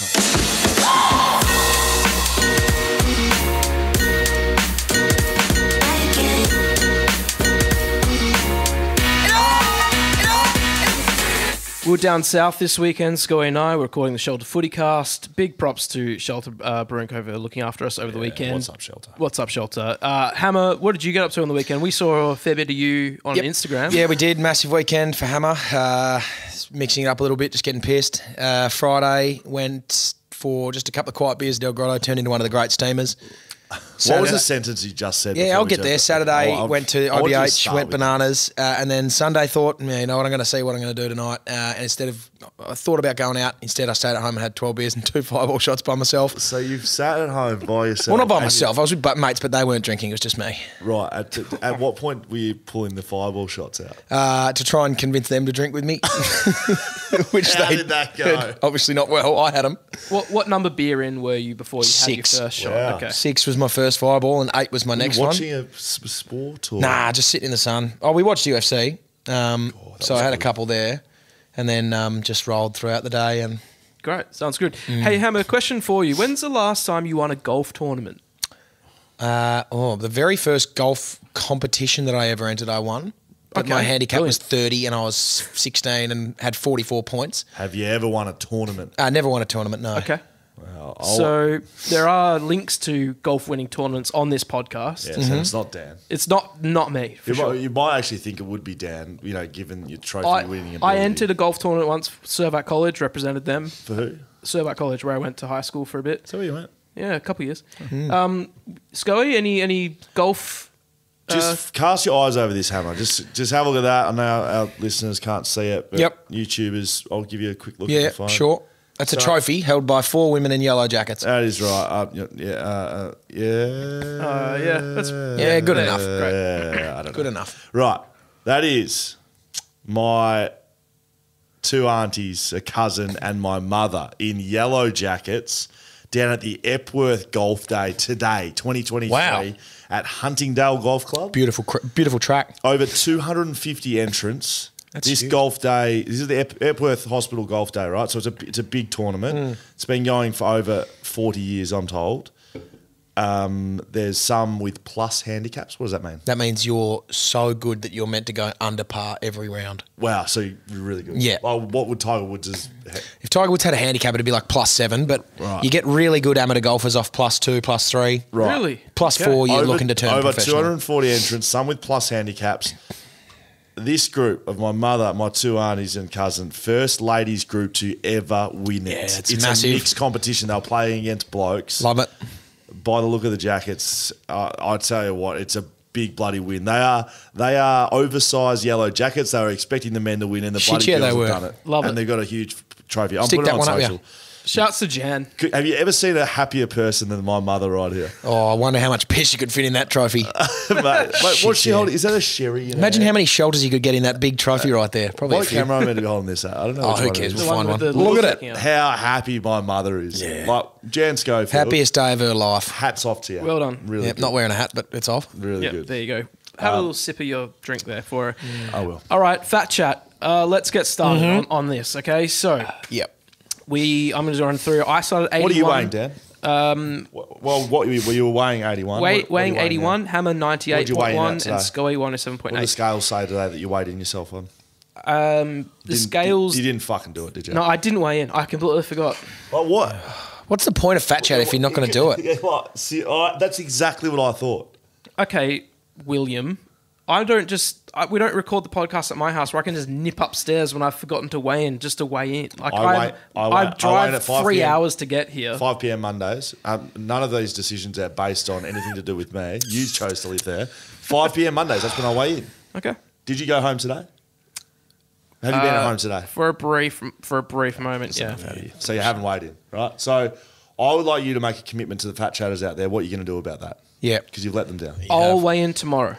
We were down south this weekend, Scully and I were recording the Shelter Footy Cast. Big props to Shelter uh, for looking after us over the weekend. what's up, Shelter? What's up, Shelter? Uh, Hammer, what did you get up to on the weekend? We saw a fair bit of you on Yep. Instagram. Yeah, we did. Massive weekend for Hammer. Uh, mixing it up a little bit, just getting pissed. Uh, Friday went for just a couple of quiet beers. Del Grotto turned into one of the great steamers. What was the sentence you just said? Yeah, I'll get there. Saturday Oh, went to I want you to IBH, went bananas, uh, and then Sunday thought, yeah, you know what, I'm going to see what I'm going to do tonight. Uh, and instead of, I thought about going out. Instead, I stayed at home and had 12 beers and two fireball shots by myself. So you've sat at home by yourself. Well, not by and you- myself. I was with mates, but they weren't drinking. It was just me. Right. At, at what point were you pulling the fireball shots out? Uh, to try and convince them to drink with me, which How they did that go? obviously not well. I had them. What what number beer in were you before you Six. had your first shot? Wow. Okay. Six was my first fireball, and eight was my next one. Watching a sport or Nah, just sitting in the sun. Oh, we watched UFC, um, so I had a couple there, and then um, just rolled throughout the day. And Great. Sounds good. Mm. Hey, Hammer, question for you. When's the last time you won a golf tournament? uh, oh, the very first golf competition that I ever entered, I won. But my Okay, handicap was 30, and I was 16 and had 44 points. have you ever won a tournament? I never won a tournament. No. Okay. Well, I'll- So there are links to golf winning tournaments on this podcast. yeah, Mm-hmm. so it's not Dan. It's not not me for You, sure. might, you might actually think it would be Dan. You know, given your trophy I, winning. I entered a golf tournament once, Servite College, represented them. for who? Servite College, where I went to high school for a bit. So where you went? Yeah, a couple of years. Mm-hmm. Um, Scully, any any golf? Just cast your eyes over this hammer. Just just have a look at that. I know our, our listeners can't see it, but Yep. YouTubers, I'll give you a quick look. at Yeah, the phone. sure. That's a trophy held by four women in yellow jackets. That is right. Uh, yeah, yeah, uh, uh, yeah. Uh, yeah, that's Yeah, good enough. Great. Yeah, I don't know. Good enough. Right. That is my two aunties, a cousin, and my mother in yellow jackets down at the Epworth Golf Day today, 2023, Wow. at Huntingdale Golf Club. Beautiful, beautiful track. Over 250 entrants. That's this huge. golf day, this is the Ep- Epworth Hospital Golf Day, right? So it's a it's a big tournament. Hmm. It's been going for over 40 years, I'm told. Um, there's some with plus handicaps. What does that mean? That means you're so good that you're meant to go under par every round. Wow, so you're really good. Yeah. Well, what would Tiger Woods is? If Tiger Woods had a handicap, it'd be like plus seven, but Right. you get really good amateur golfers off plus two, plus three. Right. Really? Plus Okay. four, you're over, looking to turn over professional. 240 entrants, some with plus handicaps. This group of my mother, my two aunties and cousin, first ladies group to ever win it. Yeah, it's a massive. mixed competition. They're playing against blokes. Love it. By the look of the jackets, uh, I tell you what, it's a big bloody win. They are they are oversized yellow jackets. They were expecting the men to win, and the Shit, bloody yeah, girls they were. have done it. Love it. and it. they've got a huge trophy. I'm Stick putting it that on one up, yeah. social. Shouts to Jan. Have you ever seen a happier person than my mother right here? Oh, I wonder how much piss you could fit in that trophy. mate, mate, what's she yeah. holding? Is that a sherry? in her Imagine how many shelters you could get in that big trophy right there. Probably a What few. camera am I meant to be holding this at? I don't know. Oh, who cares? We'll find one one. Look at looking it. How happy my mother is. Yeah. Like Jan Schofield. Happiest day of her life. Hats off to you. Well done. Really Yep, good. not wearing a hat, but it's off. really Yeah, good. there you go. Have a little sip of your drink there for her. I will. All right, fat chat. Uh, let's get started Mm-hmm. on, on this. Okay, so Yep. We I'm going to run through. I started 81. What are you weighing, Dan? Um, well, what were you, were you weighing 81? Weight, What- what are you weighing weighing 81, now? Hammer What'd you weigh in at 98.1, today? and Scully What did the 107.8. scales say today that you weighed in yourself on? Um, the Didn't- scales. You didn't fucking do it, did you? no, I didn't weigh in. I completely forgot. Well, what? What's the point of fat chat if you're not going to do it? Yeah, what? See, all right, that's exactly what I thought. Okay, William. I don't just. I, we don't record the podcast at my house where I can just nip upstairs when I've forgotten to weigh in, just to weigh in. Like I I, weigh- I I, weigh- I weigh drive in at 5 three PM. hours to get here. 5 p.m. Mondays. Um, none of these decisions are based on anything to do with me. You chose to live there. 5 p.m. Mondays. That's when I weigh in. Okay. Did you go home today? Have you been at Uh, home today? For a brief, for a brief moment, yeah. So you haven't weighed in, right? So I would like you to make a commitment to the fat chatters out there. What are you going to do about that? Yeah. Because you've let them down. I'll weigh in tomorrow.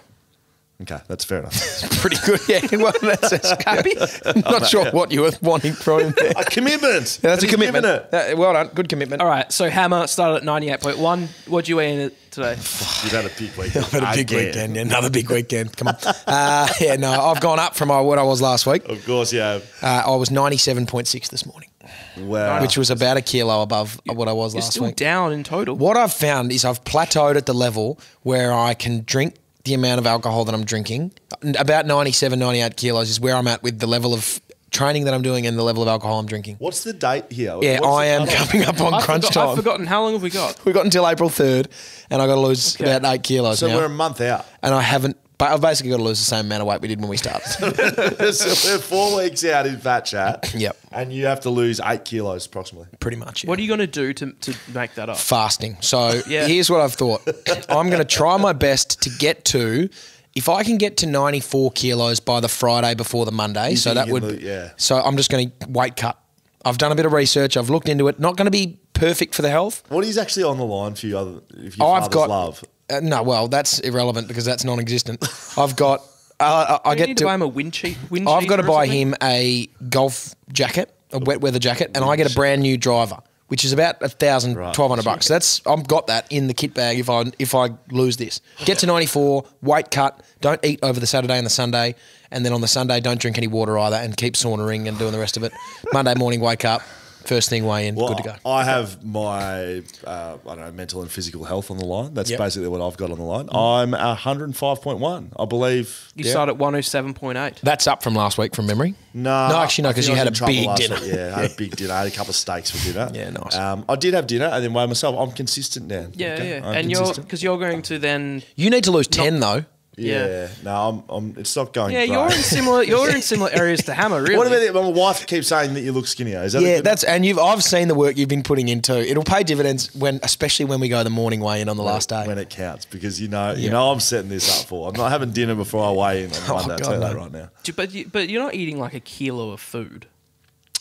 Okay, that's fair enough. Pretty good. Yeah. Well, that's, that's Happy? not sure what you were wanting from there. a commitment. That's a commitment. it. Uh, well done. Good commitment. All right. So Hammer started at ninety eight point one. What'd you weigh in at today? You've had a big weekend. I've had a big Again. weekend. Yeah, another big weekend. Come on. Uh, yeah, no, I've gone up from what I was last week. Of course, yeah. Uh, I was 97.6 this morning. Wow. which was about a kilo above what I was You're last still week. down in total. What I've found is I've plateaued at the level where I can drink the amount of alcohol that I'm drinking. About 97, 98 kilos is where I'm at with the level of training that I'm doing and the level of alcohol I'm drinking. What's the date here? Yeah, What's I am cutoff? coming up on I've, crunch forgot- I've forgotten how long have we got? We've got until April 3rd, and i got to lose Okay. about eight kilos So now. we're a month out. and I haven't, but I've basically got to lose the same amount of weight we did when we started. so we're four weeks out in fat chat. Yep. And you have to lose eight kilos approximately. Pretty much. yeah. What are you going to do to, to make that up? fasting. So Yeah. here's what I've thought. I'm going to try my best to get to. If I can get to 94 kilos by the Friday before the Monday, You so that would, can yeah. So I'm just going to weight cut. I've done a bit of research. I've looked into it. Not going to be perfect for the health. What is actually on the line for you other if your Oh, I've got love? Uh, no, well, that's irrelevant because that's non-existent. I've got. Uh, I I get need to. to buy him a wind cheat. Wind I've got to buy something? him a golf jacket, a wet weather jacket, and I get a brand new driver, which is about a thousand, Right. twelve hundred bucks. That's I've got that in the kit bag if I if I lose this. Get to ninety four, weight cut. Don't eat over the Saturday and the Sunday, and then on the Sunday don't drink any water either, and keep saunering and doing the rest of it. Monday morning, wake up, first thing weigh in, Well, good to go. I have my uh, I don't know mental and physical health on the line. That's Yep. Basically what I've got on the line. I'm 105.1, I believe. You Yeah. start at 107.8. That's up from last week from memory. No, No, actually, no, I 'cause think you had a big dinner. week. Yeah, I had a big dinner. I had a couple of steaks for dinner. Yeah, nice. Um, I did have dinner, and then weigh myself. I'm consistent now. Yeah, okay? yeah. I'm and you're because you're going to then. You need to lose ten though. Yeah. yeah. No, I'm, I'm. It's not going. Yeah, great. you're in similar. You're in similar areas to Hammer. Really. What about it? My wife keeps saying that you look skinnier. Is that Yeah, that's and you've I've seen the work you've been putting into. It'll pay dividends when, especially when we go the morning weigh in on the last day. when it counts because you know you know I'm setting this up for. I'm not having dinner before I weigh in on Oh, Monday. I'll God, tell you that right now. But you, but you're not eating like a kilo of food.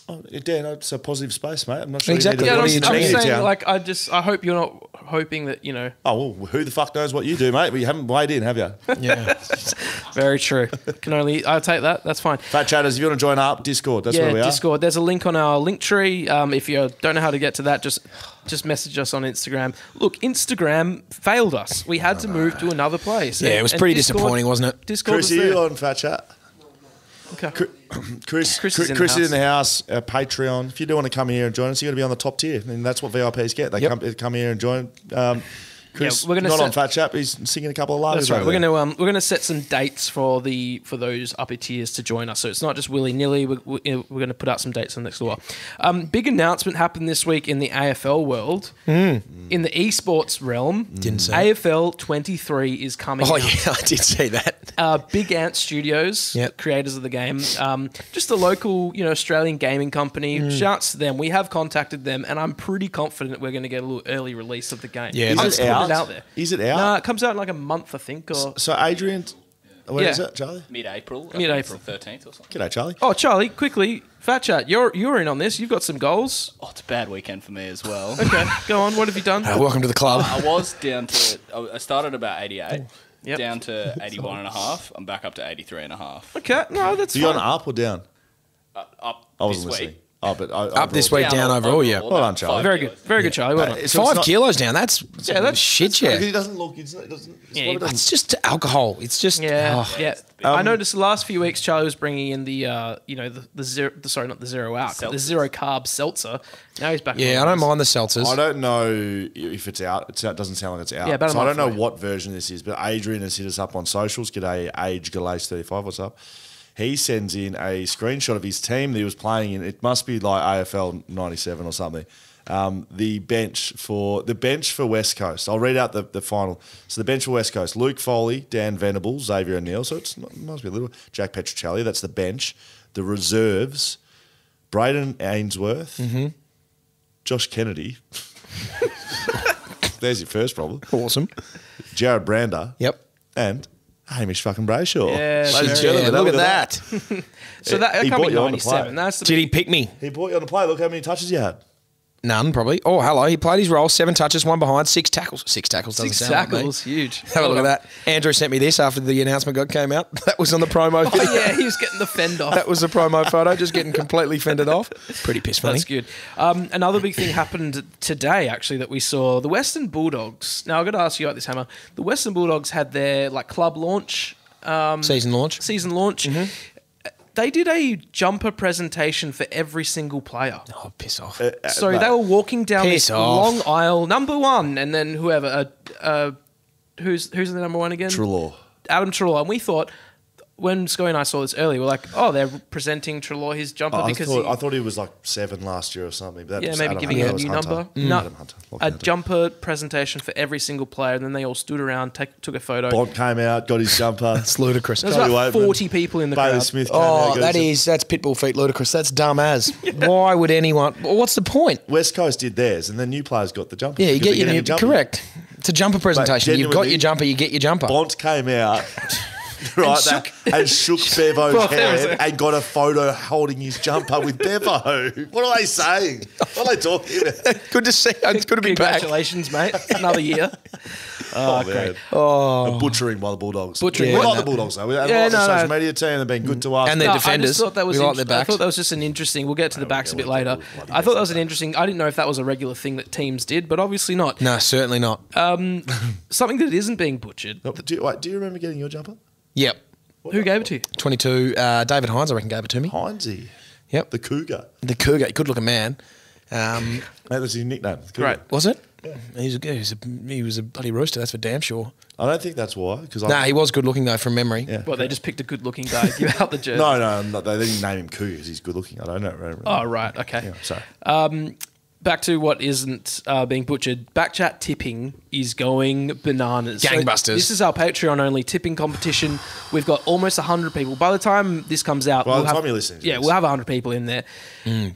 Oh, Dan, it's a positive space, mate. I'm not sure. Exactly. You Yeah, need What I'm, you to, I'm doing? bring it saying down. like I just I hope you're not hoping that you know. Oh well, who the fuck knows what you do, mate? But you haven't weighed in, have you? yeah, Very true. Can only I'll take that. That's fine. Fat chatters, if you want to join up, Discord. That's yeah, where we are. Discord. There's a link on our link tree. Um, if you don't know how to get to that, just just message us on Instagram. Look, Instagram failed us. We had to move to another place. yeah. And- It was pretty Discord- disappointing, wasn't it? Discord Chris, was are you on Fat Chat? Okay. Chris, Chris Chris, is in the Chris is house. in the house. Uh, Patreon. If you do want to come here and join us, you got to be on the top tier, and that's what VIPs get. They Yep. come come here and join. Um, Chris, Yeah, we're gonna not on Fat Chat, but he's singing a couple of lines. That's right. We're gonna um, we're gonna set some dates for the for those upper tiers to join us. So it's not just willy nilly. We're, we're, we're going to put out some dates on the next door. Um, big announcement happened this week in the AFL world. In the esports realm, Didn't see AFL 23 is coming. Oh out. yeah, I did see that. uh, Big Ant Studios, Yep. creators of the game, um, just a local, you know, Australian gaming company. Mm. Shouts to them. We have contacted them, and I'm pretty confident we're going to get a little early release of the game. Yeah, I'm is it out? there. Is it out? Nah, it comes out in like a month, I think. Or So Adrian, where Yeah. is it, Charlie? mid-April. I Mid-April. think the 13th or something. G'day, Charlie. oh, Charlie, quickly, Fat Chat, you're you're in on this. You've got some goals. Oh, it's a bad weekend for me as well. Okay, go on. What have you done? Uh, welcome to the club. I was down to, I started about 88, Yep. down to 81 and a half. I'm back up to 83 and a half. Okay, no, that's Are you on up or down? Uh, up I this wasn't listening. week. Oh, but I, Up this week, down overall. Yeah, Well done, Charlie. five Very good, very good, Charlie. Well done. It's- so five not- kilos down. That's Yeah, that's- shit. Because yeah, he doesn't look. It's, it doesn't. It's Yeah, what it doesn't- it's just alcohol. It's just Yeah, oh. yeah. I noticed the last few weeks Charlie was bringing in the, uh, you know, the, the zero. The, sorry, not the zero alc, the zero carb seltzer. Now he's back. Yeah, I don't mind the seltzers. I don't know if it's out. It's out. Doesn't sound like it's out. Yeah, about a so I don't know what version this is, but Adrian has hit us up on socials. G'day, Age Galace thirty five. What's up? He sends in a screenshot of his team that he was playing in. It must be like AFL ninety seven or something. Um, the bench for the bench for West Coast. I'll read out the, the final. So the bench for West Coast: Luke Foley, Dan Venables, Xavier O'Neill. So it's it must be a little Jack Petruccelle. That's the bench. The reserves: Brayden Ainsworth, Josh Kennedy. There's your first problem. Awesome. Jarrod Brander. Yep. And Hamish fucking Brayshaw. Yeah, Ladies and very gentlemen, Yeah, look have at a that. So that, that He can't brought be you on to play. ninety-seven. That's the Did he pick me? He brought you on the play. Look how many touches you had. None, probably. Oh, hello. He played his role. Seven touches, one behind, six tackles. Six tackles. Doesn't six sound like me. tackles. Huge. Have a look at that. Andrew sent me this after the announcement got came out. That was on the promo video. Oh, yeah, he was getting the fend off. That was a promo photo, just getting completely fended off. Pretty piss funny. That's good. Um, another big thing happened today, actually, that we saw the Western Bulldogs. Now, I've got to ask you about this, Hammer. The Western Bulldogs had their like club launch, Season launch. season launch. Mm-hmm. They did a jumper presentation for every single player. Oh, piss off. Uh, So mate. they were walking down this off. long aisle, number one, and then whoever, uh, uh, who's who's the number one again? Treloar. Adam Treloar. And we thought when Scully and I saw this earlier, we're like, oh, they're presenting Treloar his jumper I because thought, he, I thought he was like seven last year or something. But that yeah, was maybe Adam giving Hunter. him a That was new Hunter. number. Mm. No, Adam Hunter. A Hunter. jumper presentation for every single player, and then they all stood around, take, took a photo. Bont came out, got his jumper. It's ludicrous. There's Tony about Weightman. 40 people in the Bailey crowd. Smith came out. Oh, got that his- is that's pitbull feet ludicrous. That's dumb as. Why would anyone? What's the point? West Coast did theirs, and then new players got the jumper. Yeah, you Because get your a jumper. correct. It's a jumper presentation. You've got your jumper. You get your jumper. Bont came out. Right, that, and shook Bevo's Well, hand and got a photo holding his jumper with Bevo. What are they saying? What are they talking about? Good to see. It's good to be back. Congratulations, mate. Another year. Oh, ah, great. man. Oh. butchering by the Bulldogs. Butchering We like the- the Bulldogs, though. We like Yeah, the no, no. social media team. They've been good to us. And they're No, defenders. I just thought that was. We like int- their I thought that was just an interesting. We'll get to the backs a bit later. we'll- we'll I thought that was an interesting. I didn't know if that was a regular thing that teams did, but obviously not. No, certainly not. Um, something that isn't being butchered. Oh, do, you, wait, do you remember getting your jumper? Yep. Who gave it to you? 22. Uh, David Hynes, I reckon, gave it to me. Heinzie. Yep. The Cougar. The Cougar, good looking man. Um, Mate, that's his nickname. Great. was it? He's a, he, was a, he was a bloody rooster, that's for damn sure. I don't think that's why. Because Nah, he was good looking, though, from memory. Yeah. Well, they just picked a good-looking guy, to give out the jersey. No, no, no, they didn't name him Cougar because he's good looking. I don't know. Oh, right. Okay. Yeah, sorry. Back to what isn't uh, being butchered. Backchat tipping is going bananas. So Gangbusters. this is our Patreon only tipping competition. We've got almost 100 people. By the time this comes out, By the we'll have, you're to yeah, this. we'll have 100 people in there.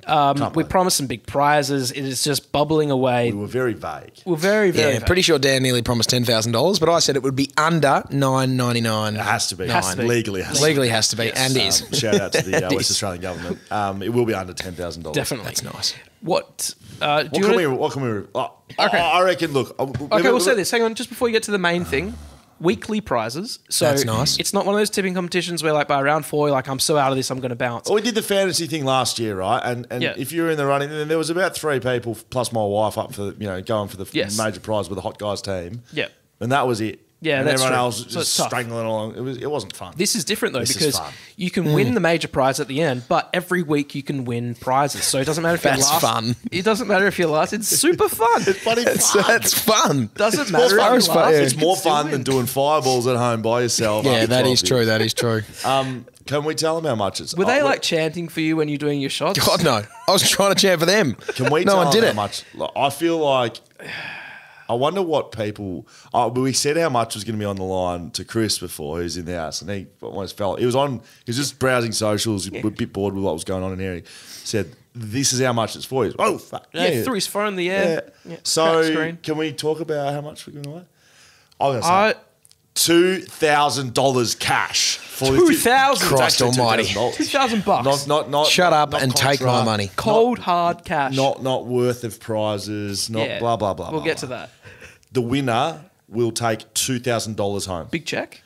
Um, we wait. promised some big prizes. It is just bubbling away. We were very vague. We're very, very. Yeah, pretty sure Dan nearly promised ten thousand dollars, but I said it would be under nine ninety nine. It has to be. Has to be. Legally has Legally has to be, Yes. and to be. is. Um, shout out to the uh, West. Australian government. Um, it will be under $10,000. Definitely. That's nice. What? Uh, do What you can, wanna- we, what can we? Oh, Okay. I reckon. Look. uh, Okay, we'll say this. Hang on, just before you get to the main thing. Weekly prizes. So That's nice. It's not one of those tipping competitions where, like, by round four, you're like, I'm so out of this, I'm going to bounce. Well, we did the fantasy thing last year, right? And and Yeah. if you're in the running, then there was about three people plus my wife up for you know going for the Yes. major prize with the hot guys team. Yeah. and that was it. Yeah, and that's everyone true. else So just it's tough. strangling along. It was it wasn't fun. This is different though This because you can win the major prize at the end, but every week you can win prizes. So it doesn't matter if you're last. fun. It doesn't matter if you're last. It's super fun. it's funny. That's, fun. that's fun. doesn't more matter if fun. you're It's last. fun, yeah. It's more fun than doing fireballs at home by yourself. Yeah, that is that 12 is true. That is true. Um, can we tell them how much it's? Were they oh, like chanting for you when you're doing your shots? God no, I was trying to chant for them. Can we No tell one did them it. how much? I feel like. I wonder what people. Uh, we said how much was going to be on the line to Chris before, who's in the house, and he almost fell. He was on. He was just browsing socials. He was a bit bored with what was going on in here. He said, "This is how much it's for." He's, oh fuck! Yeah, threw his phone in the air. Yeah, So can we talk about how much we're giving away? I'm going to say I, two thousand dollars cash for Two thousand. Christ almighty. $2,000. Two thousand bucks. Not not not. Shut up not and take my money. Cold hard cash. Not not worth of prizes. Not Yeah. blah blah blah. We'll blah, get to that. The winner will take two thousand dollars home. Big check.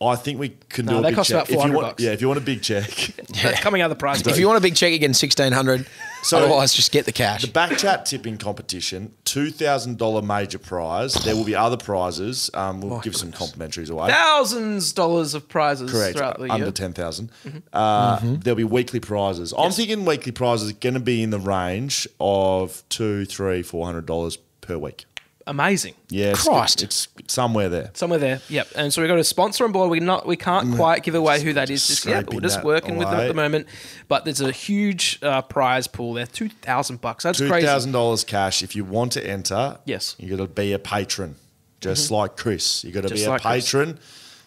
I think we can No, do a they big cost check. about If you 400 want, bucks. yeah, if you want a big check, That's coming out of the prize. If you want a big check again, sixteen hundred. So- Otherwise, just get the cash. the backchat tipping competition, two thousand dollar major prize. There will be other prizes. Um, we'll give some complimentaries away. thousands dollars of prizes Correct. throughout the Under year. ten Uh, There'll be weekly prizes. I'm Yes. thinking weekly prizes are going to be in the range of two, three, four hundred dollars per week. Amazing. Yeah, it's, Christ. it's, somewhere there. Somewhere there, yep. And so we've got a sponsor on board. We not we can't quite give away who that is just yet. but We're Scraping just that working with them at away. the moment. But there's a huge uh, prize pool there, two thousand bucks. That's Two crazy. thousand dollars cash. If you want to enter, Yes. you got to be a patron, just like Chris. You got to Just be a like Chris. patron.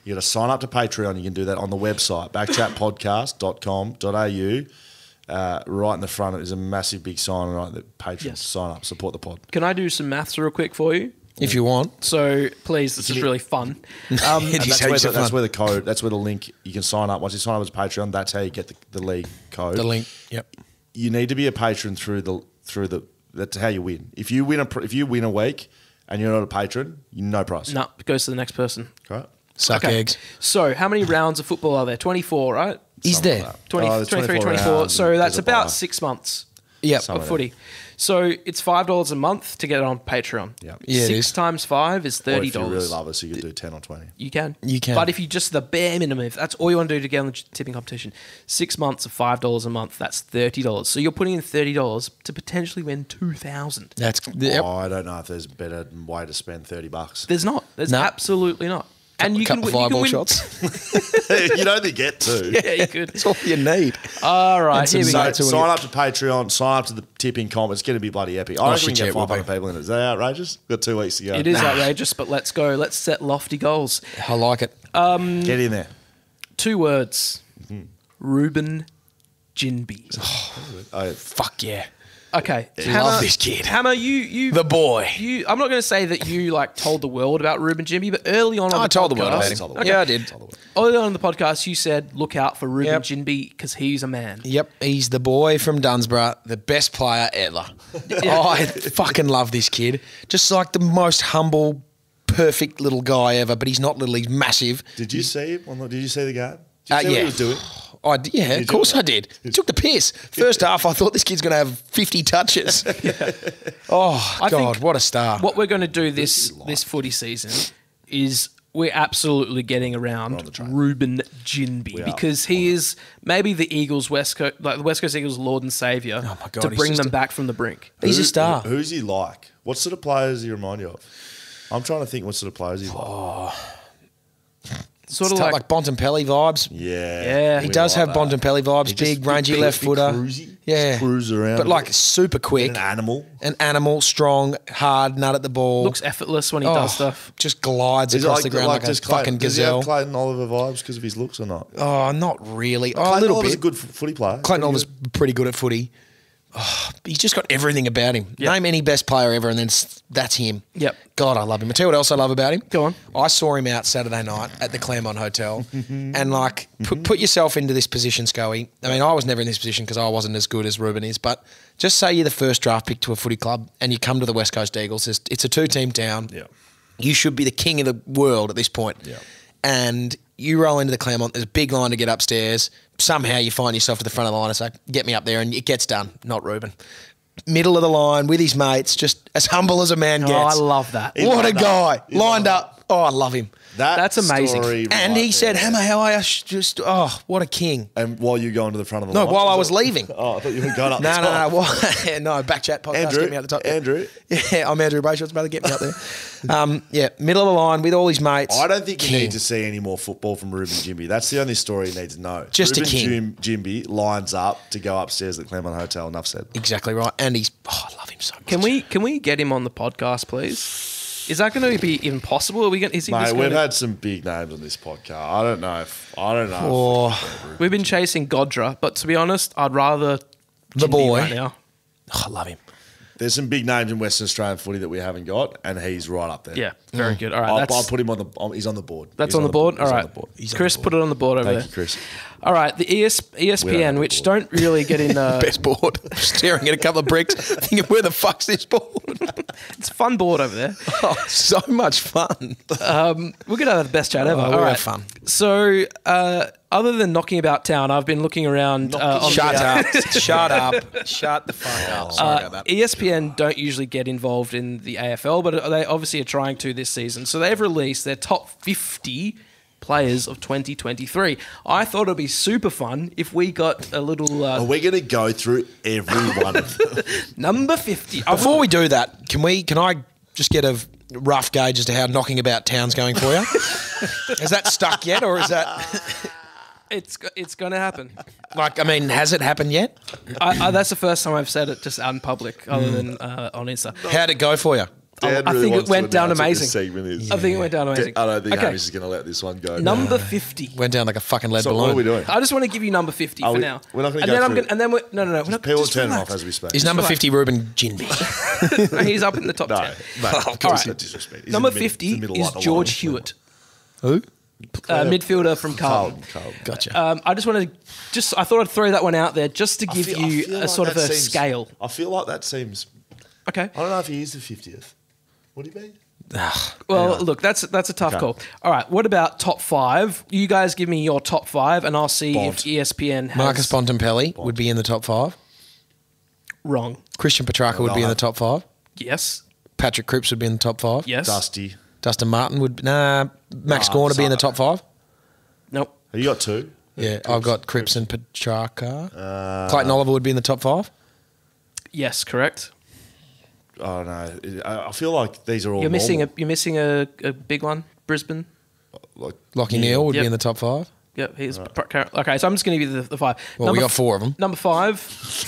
You got to sign up to Patreon. You can do that on the website backchatpodcast.com.au. Uh, right in the front, there's a massive big sign right that patrons Yes. sign up, support the pod. Can I do some maths real quick for you? if you want. So please, this is really fun. Um, And that's, where the, of that's where the code. That's where the link. You can sign up once you sign up as a Patreon. That's how you get the, the league code. The link. Yep. you need to be a patron through the through the. That's how you win. If you win a if you win a week and you're not a patron, you no prize. no, it goes to the next person. Right? Suck Okay. eggs. So how many rounds of football are there? Twenty four, right? Is there? like 20, Oh, 23, 24 24. So that's about bye. six months. Yep. Some of of footy. So it's five dollars a month to get it on Patreon. Yep. Yeah, Six times five is Or thirty if you really love us, you could do 10 or 20. You can. You can. But if you just the bare minimum, if that's all you want to do to get on the tipping competition, six months of five dollars a month, that's thirty dollars. So you're putting in thirty dollars to potentially win two thousand. That's oh, yep. Oh, I don't know if there's a better way to spend 30 bucks. There's not. There's No. absolutely not. And you couple can, win- you fireball can win. shots. You'd only get two. Yeah, you could. That's all you need. All right, here we go. notes. sign up to Patreon, sign up to the tipping comp. It's going to be bloody epic. I Oh, reckon we can get 500 people in it. Is that outrageous? We've got two weeks to go. It is outrageous, but let's go. Let's set lofty goals. I like it. Get in there. Two words. Mm-hmm. Reuben Ginbey. Oh, Fuck yeah. Okay. Love this kid. Hammer, you you The boy. You, I'm not going to say that you like told the world about Reuben Ginbey, but early on, on I the told the world podcast- about him. Told the world. Yeah, I did. Early on in the podcast, you said, "Look out for Reuben Yep. Ginbey because he's a man." Yep, he's the boy from Dunsborough, the best player ever. Oh, I fucking love this kid. Just like the most humble, perfect little guy ever. But he's not little; he's massive. did you see him? on the- Did you see the game? Did you Uh, see what yeah. he was doing? Oh, I d yeah, of you? course I did. He took the piss. First half, I thought this kid's going to have 50 touches. Oh, I God, what a star. What we're going to do this this footy season is we're absolutely getting around Reuben Ginbey because he is maybe the Eagles West Coast, like the West Coast Eagles' Lord and Savior Oh my God, to bring them a- back from the brink. He's Who- a star. Who's he like? What sort of players does he remind you of? I'm trying to think what sort of players he like. Sort It's of like, like, like Bontempelli vibes. Yeah. Yeah. He does like have that. Bontempelli vibes, He big, rangy big- left big footer. cruisy. Yeah. Just cruise around But like bit. super quick. an animal. An animal, strong, hard, nut at the ball. looks effortless when he Oh, does stuff. Just glides Is it across the ground like, a just fucking Clayton, does he have. Clayton Oliver vibes because of his looks or not? Oh, not really. Oh, a little Oliver's bit. a good footy player. Clayton Pretty Oliver's good. pretty good at footy. Oh, he's just got everything about him. Name any best player ever, and then that's him. Yep. God, I love him. I tell you what else I love about him. Go on. I saw him out Saturday night at the Claremont Hotel, and like, put, mm-hmm. put yourself into this position, Scully. I mean, I was never in this position because I wasn't as good as Reuben is. But just say you're the first draft pick to a footy club, and you come to the West Coast Eagles. It's, it's a two-team town. Yeah. You should be the king of the world at this point. Yeah. And you roll into the Claremont. There's a big line to get upstairs. Somehow you find yourself to the front of the line and say, "Get me up there," and it gets done. Not Reuben. Middle of the line with his mates, just as humble as a man oh, gets. Oh, I love that. What a guy! Lined like up. Oh, I love him. That That's amazing. story And right he said, there. "Hammer, how are you?" Sh- Just oh, what a king! And while you go into the front of the No, line, while I was it- leaving. Oh, I thought you were going up. No, the no, top. no, what? no. Back chat podcast. Andrew, get me out the top. Andrew. Yeah, I'm Andrew Brayshaw's brother. Get me up there. Um, yeah, middle of the line with all his mates. I don't think you need to see any more football from Reuben Ginbey. That's the only story you need to know. Just a Reuben king. Jim, Ginbey lines up to go upstairs at Claremont Hotel. Enough said. Exactly right, and he's. Oh, I love him so much. Can we can we get him on the podcast, please? Is that going to be impossible? Are we going? Is he Mate, just we've to had some big names on this podcast. I don't know if I don't know. if- Oh, We've been chasing Godra, but to be honest, I'd rather The Ginbey boy. right now. oh, I love him. There's some big names in Western Australian footy that we haven't got, and he's right up there. Yeah, very mm. good. All right, I'll, I'll put him on the. He's on the board. that's He's on the board. He's All on right, board. Chris, the put it on the board over Thank there. you, Chris. All right, the ES, don't ESPN, which don't really get in. Uh, Best board. Staring at a couple of bricks, thinking, "Where the fuck's this board?" it's a fun board over there. oh, so much fun. We're gonna have the best chat ever. Oh, All we'll right, have fun. So, uh, other than knocking about town, I've been looking around. Uh, on Shut the, up! Shut up! Shut the fuck up! Sorry Uh, about that. ESPN don't usually get involved in the AFL, but they obviously are trying to this season. So they've released their top 50 players of 2023. I thought it'd be super fun if we got a little Are uh, we going to go through every one of them? number 50. Before we do that, can we? Can I just get a rough gauge as to how knocking about town's going for you? Is that stuck yet, or is that it's it's going to happen. like? I mean, has it happened yet? I, I, that's the first time I've said it just out in public, other than uh, on Insta. How'd it go for you? Dan I really think it wants to went down amazing. This segment is. I think it went down amazing. I don't think Okay. Hamish is going to let this one go. Number 50. Went down like a fucking lead So balloon. what are we doing? I just want to give you number 50 Are for we- now. we're not gonna go then I'm through gonna, and then we're, no, no, no. We're not, People will just turn relax. off as we speak. Is number fifty Reuben Ginbey? He's up in the top no, 10. mate, Oh, of come course on. not disrespect. He's Number in the mid- 50 is George. Hewett, Who? uh, midfielder from Carlton. Carlton, Carlton. Gotcha. Um, I just wanted to just I thought I'd throw that one out there just to give feel- you a like sort of a seems- scale. I feel like that seems. Okay. I don't know if he is the fiftieth. Would he be? Well, Anyway. look, that's that's a tough Okay. call. All right, what about top five? You guys give me your top five, and I'll see Bont. if ESPN has. Marcus Bontempelli would be in the top five. Wrong. Christian Petracca would be in the top five. Yes. Patrick Cripps would be in the top five. Yes. Dusty. Dustin Martin would nah. Max Nah, Gawn would be in the top five. Nope. Have you got two? Yeah, I've got Cripps and Petracca. Uh, Clayton Oliver would be in the top five. Yes, correct. Oh no, I I feel like these are all. You're missing a you're missing a, a big one. Brisbane. like Lachie Neale would Yep. be in the top five. Yep, he's okay. So I'm just going to give you the, the five. Well, we got four of 'em. Number five.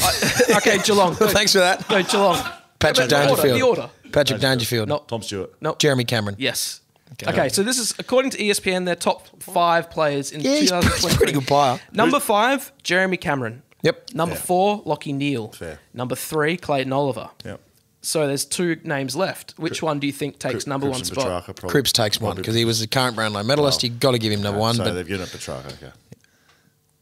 I- okay, Geelong. Go, Thanks for that. Go Geelong. Patrick The order, Dangerfield. The order. Patrick Dangerfield. No. Tom Stewart. No. Jeremy Cameron. Yes. Okay. so this is according to E ESPN, their top five players in Yeah, he's- he's a pretty good player. Number five, Jeremy Cameron. Yep. Number Fair. four, Lachie Neale. Fair. Number three, Clayton Oliver. Yep. So there's two names left. Which one do you think takes number one Christian spot? Petracca, probably. Cripps takes one because he was the current Brownlow medalist. Well, you got to give him number one. so but they've given it Petracca. Okay.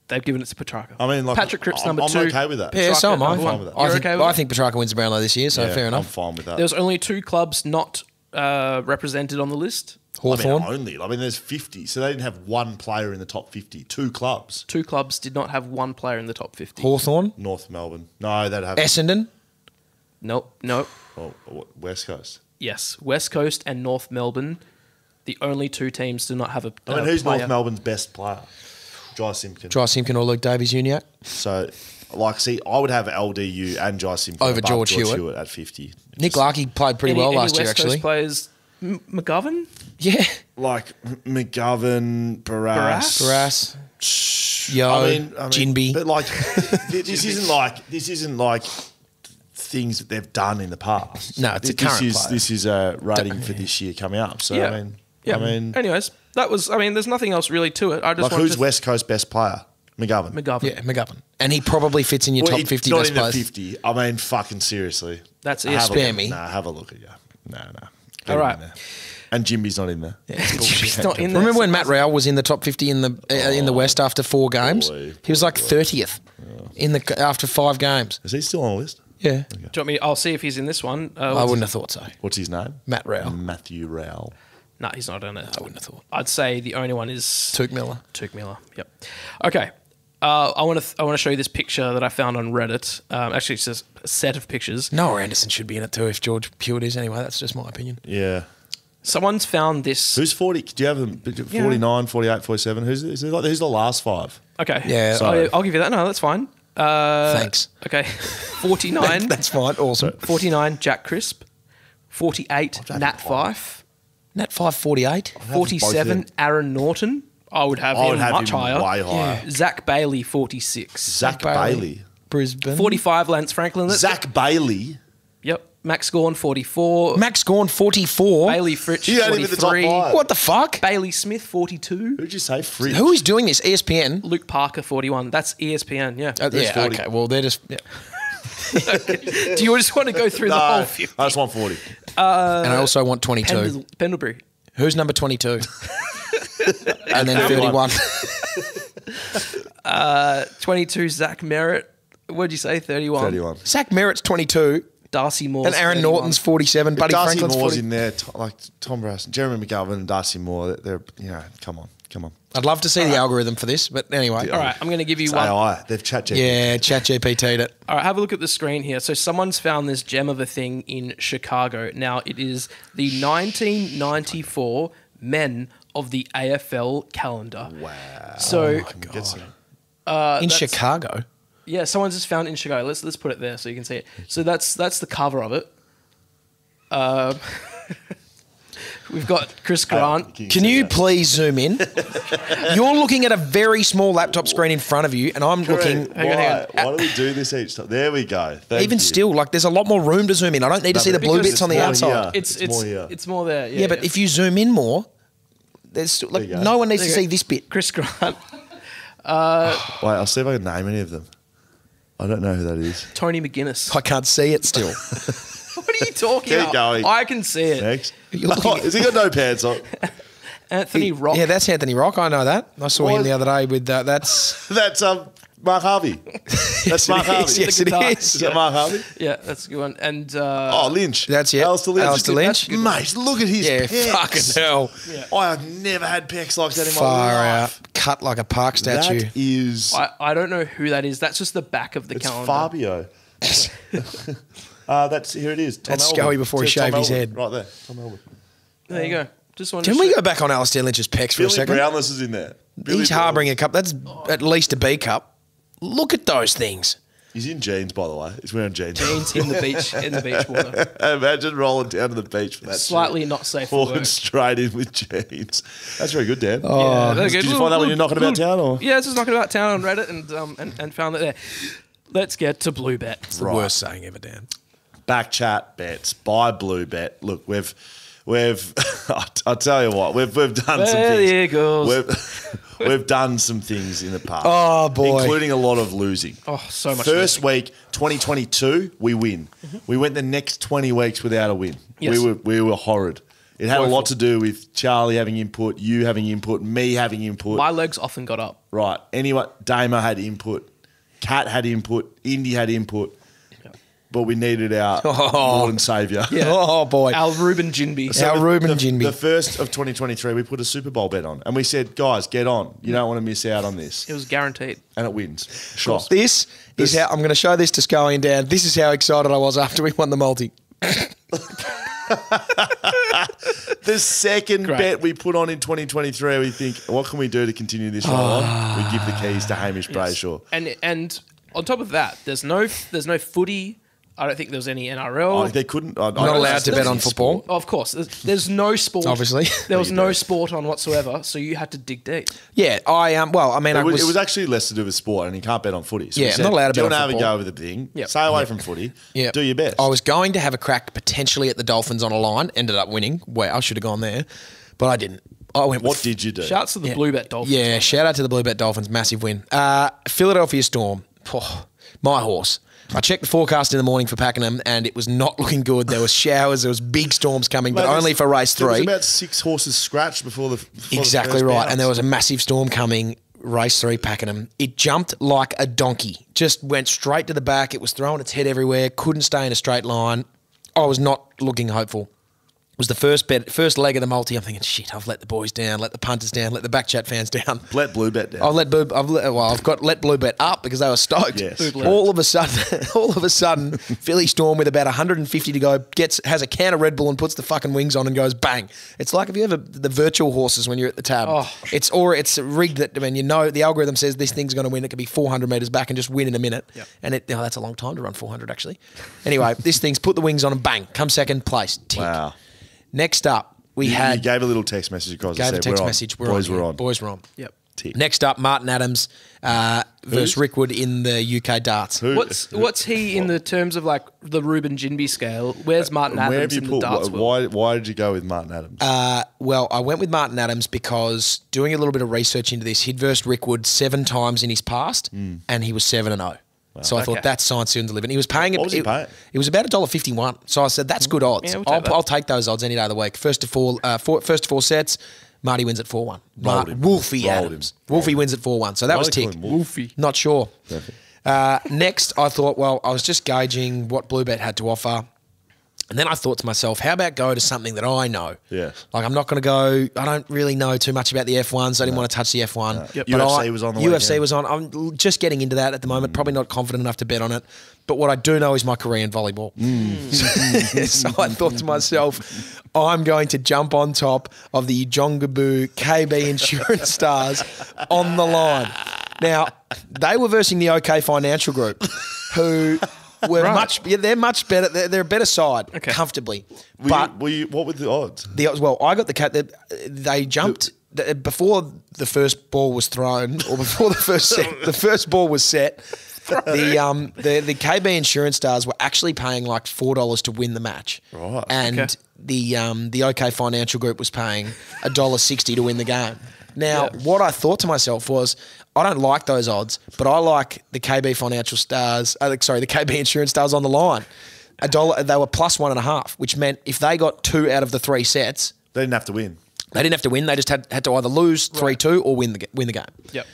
They've given it to Petracca. I mean, like Patrick Cripps I'm, number I'm two. okay with that. yeah, so am I. number one. I You're think, okay with I that? think Petracca wins the Brownlow this year, so Yeah, fair I'm enough. fine with that. There was only two clubs not uh, represented on the list. I mean, Hawthorn. only. I mean, there's 50, so they didn't have one player in the top 50. Two clubs. Two clubs did not have one player in the top 50. Hawthorn. North Melbourne. No, they'd have. Essendon. Nope, nope. oh, West Coast. Yes, West Coast and North Melbourne, the only two teams do not have a. I mean, uh, who's player. North Melbourne's best player? Jy Simpkin. Jy Simpkin or Luke Davies Uniacke. So, like, see, I would have LDU and Jy Simpkin Over above George Hewett. at 50. Nick Larkey played pretty Any- well any last year, West Coast actually. players, M- McGovern, Yeah. Like M- McGovern, Barrass. Barrass. Yo. I mean, I mean, Ginbey. But like, this isn't like this isn't like things that they've done in the past. No, it's a current this is player. this is a rating for this year coming up. So yeah, I mean, yeah. I mean, anyways, that was. I mean, there's nothing else really to it. I just like who's to- West Coast best player? McGovern. McGovern. yeah, McGovern. And he probably fits in your Well, top 50 not best in the players. 50. I mean, fucking seriously. That's it. a Spare me. Nah, have a look at you. No, no. Get All him right. in there. And Jimmy's not in there. He's not in there. Remember when Matt Rowell was in the top 50 in the uh, in the West after four games? boy, he was like 30th in the after five games. Is he still on the list? Yeah. Do you want me? I'll see if he's in this one. Uh, I wouldn't have thought so. What's his name? Matt Rowell. Matthew Rowell. No, he's not in it. I wouldn't have thought. I'd say the only one is Touk Miller. Touk Miller. Yep. Okay. Uh, I want to th- I want to show you this picture that I found on Reddit. Um, actually, it's just a set of pictures. Noah Anderson should be in it too if George Hewett is anyway. That's just my opinion. Yeah. Someone's found this. Who's 40? Do you have them? 49, 48, 47? Who's, is it like, who's the last five? Okay. Yeah, Sorry. I'll, I'll give you that. No, that's fine. Uh, Thanks. Okay. 49. That's fine. Awesome. 49, Jack Crisp. 48, Nat Fyfe. Nat 548. both 47. Aaron Naughton. I would have I him have much him higher. way higher. Zac Bailey, 46. Zac Bailey. Brisbane. 45, Lance Franklin. Let's- Zac Bailey. Yep. Max Gawn, 44. Max Gawn 44. Bailey Fritsch, He ain't even the top 43. five. What the fuck? Bailey Smith, 42. Who'd you say? Fridge. Who is doing this? ESPN. Luke Parker, 41. That's ESPN, yeah. Uh, There's yeah, 40. okay. Well, they're just. Yeah. Do you just want to go through the whole No, 50? I just want 40. and I also want 22. Pendle- Pendlebury. Who's number 22? and then 31. uh, 22, Zach Merrett. What'd you say? 31. 31. Zach Merrett's 22. Darcy Moore. And Aaron Naughton's 47. Buddy Darcy Franklin's Moore's 40. in there, like Tom Barrass, Jeremy McGovern and Darcy Moore. They're, they're you know, come on, come on. I'd love to see the algorithm for this, but anyway. All right, I'm going to give you It's one. AI. They've chat GPT. Yeah, Chat GPT'd it. All right, have a look at the screen here. So someone's found this gem of a thing in Chicago. Now it is the 1994 men of the AFL calendar. Wow. So Get some- uh, in Chicago. Yeah, someone's just found it in Chicago. Let's let's put it there so you can see it. So that's that's the cover of it. Um, we've got Chris Grant. Can Can you please zoom in? You're looking at a very small laptop screen in front of you, and I'm looking. Hang on, hang Why, why do we do this each time? There we go. Thank Even you. still, like there's a lot more room to zoom in. I don't need to No, see the but blue because bits on the more outside. here. It's It's it's more it's more, there. Yeah, Yeah, but if you zoom in more, there's still, like There you go. no one needs to There you see go. this bit. Chris Grant, Wait, I'll see if I can name any of them. I don't know who that is. Tony McGuinness. I can't see it still. What are you talking Keep about? going. I can see it. Next. Oh, has he got no pants on? Anthony Rock. Yeah, that's Anthony Rock. I know that. I saw him the other day with uh, that's. That's um, Mark Harvey. That's Mark it is, Harvey. yes, it guitar. is. Is that Mark Harvey? Yeah, that's a good one. And uh, Oh, Lynch. That's it. Alastair Lynch. Alastair Lynch. good. Mate, look at his Yeah, pecs. fucking hell. I have never had pecs like that in my life. out. Cut like a park statue. That is. I, I don't know who that is. That's just the back of the it's calendar. Fabio. Uh, that's here it is. Tom That's Elwood. Scully before he Says Tom shaved his Elwood, head. Right there. Tom Elwood. There you go. Just wanted Can we go back on Alastair Lynch's pecs for a Billy second? Brownless is in there. Billy He's Brownless. harbouring a cup. That's at least a B cup. Look at those things. He's in jeans, by the way. He's wearing jeans. jeans in the beach in the beach water? Imagine rolling down to the beach for that. Slightly shit. not safe for Falling straight in with jeans. That's very good, Dan. Yeah, very good. Did you find that when you're knocking about town, or Yeah, just knocking about town on Reddit and um and, and found that there. Let's get to Blue Bet. It's the Right. worst saying ever, Dan. back chat bets Buy Blue Bet? Look, we've we've I'll tell you what we've we've done some There things. you goes. We've, we've done some things in the past. Oh, boy. including a lot of losing. Oh, so much. First week, 2022, we win. Mm-hmm. We went the next 20 weeks without a win. Yes. We were we were horrid. It had a lot to do with Charlie having input, you having input, me having input. My legs often got up. right. Anyway, Damo had input, Cat had input, Indy had input, but we needed our Oh. Lord and Saviour. Oh boy, Al Reuben Ginbey. Our the- Reuben the, Ginbey. The first of 2023, we put a Super Bowl bet on, and we said, "Guys, get on. You don't want to miss out on this." It was guaranteed. And it wins. Shot. this, This- is how I'm going to show this to Scully and Dan. This is how excited I was after we won the multi. The second Great. bet we put on in 2023, we think, what can we do to continue this roll on? We give the keys to Hamish Brayshaw. And and on top of that, there's no there's no footy. I don't think there was any NRL. Oh, they couldn't. I, Not allowed to bet on football. of course, there's, there's no sport. Obviously. there was no do. sport on whatsoever. So you had to dig deep. Yeah, I um. Well, I mean, I It was, was, it was actually less to do with sport, and you can't bet on footy. So we Yeah, said, not allowed to Do you bet want on to have a go with the thing? Yep. Stay away from footy. yeah, Do your best. I was going to have a crack potentially at the Dolphins on a line. Ended up winning. Well, I should have gone there, but I didn't. I went. what with, did you do? Shouts to the Yeah. Blue Bet Dolphins. Yeah, shout out to the Blue Bet Dolphins, massive win. Uh, Philadelphia Storm, oh, my horse. I checked the forecast in the morning for Pakenham, and it was not looking good. There was showers, there was big storms coming, but only for race There was three. about six horses scratched before the before the Exactly first right. bounce. And there was a massive storm coming. Race three, Pakenham. It jumped like a donkey. Just went straight to the back. It was throwing its head everywhere. Couldn't stay in a straight line. I was not looking hopeful. It was the first bet, first leg of the multi. I'm thinking, shit, I've let the boys down, let the punters down, let the back chat fans down. let blue bet down. I've let Blue, I've let, well, I've got let Blue Bet up because they were stoked. Yes. All of a sudden, all of a sudden, Philly Storm with about 150 to go gets has a can of Red Bull and puts the fucking wings on and goes bang. It's like if you ever the virtual horses when you're at the tab. Oh. It's or it's rigged that I mean you know the algorithm says this thing's going to win. It could be 400 meters back and just win in a minute. Yep. And it oh, that's a long time to run 400 actually. Anyway, this thing's put the wings on and bang, come second place. Tick. wow. Next up, we You, had you gave a little text message across. gave and a said, text we're on. message. We're Boys on, were on. Boys were on. Yep. Tick. Next up, Martin Adams uh, versus Rickwood in the UK darts. Who- What's what's he in the terms of like the Reuben Ginbey scale? Where's Martin Where have Adams you in the darts Why, world? why? Why did you go with Martin Adams? Uh, well, I went with Martin Adams because doing a little bit of research into this, he'd versed Rickwood seven times in his past, Hmm. and he was seven and zero. So I Okay. thought that's science soon delivered. He was paying it. What was he it, paying? it was about a dollar fifty one. So I said that's good odds. Yeah, we'll take I'll, that. I'll take those odds any day of the week. First to four, uh, four, first to four sets. Marty wins at four one. Rolled him. Wolfie Rolled Adams. him. Wolfie wins at four one. So that Why was tick. Wolfie. Not sure. Uh, next, I thought, well, I was just gauging what Bluebet had to offer. And then I thought to myself, how about go to something that I know? Yeah. Like, I'm not going to go, I don't really know too much about the F1, so I didn't want to touch the F1. Yep. But UFC I- was on the UFC weekend. was on. I'm just getting into that at the moment, mm. probably not confident enough to bet on it. But what I do know is my Korean volleyball. Mm. so I thought to myself, I'm going to jump on top of the Uijeongbu KB Insurance Stars on the line. Now, they were versing the OK Financial Group, who were Right. much, yeah, they're much better. They're, they're a better side, Okay. comfortably. Were but you, were you, what were the odds? the odds. well, I got the cat. They, they jumped the, before the first ball was thrown, or before the first set, the first ball was set. The um the the KB Insurance Stars were actually paying like four dollars to win the match, Right. And Okay. the um the OK Financial Group was paying a dollar sixty to win the game. Now, Yeah. what I thought to myself was, I don't like those odds, but I like the KB Financial Stars. Uh, sorry, the KB Insurance Stars on the line. A dollar. They were plus one and a half, which meant if they got two out of the three sets, They didn't have to win. they didn't have to win. They just had, had to either lose three two or win the win the game. Yep.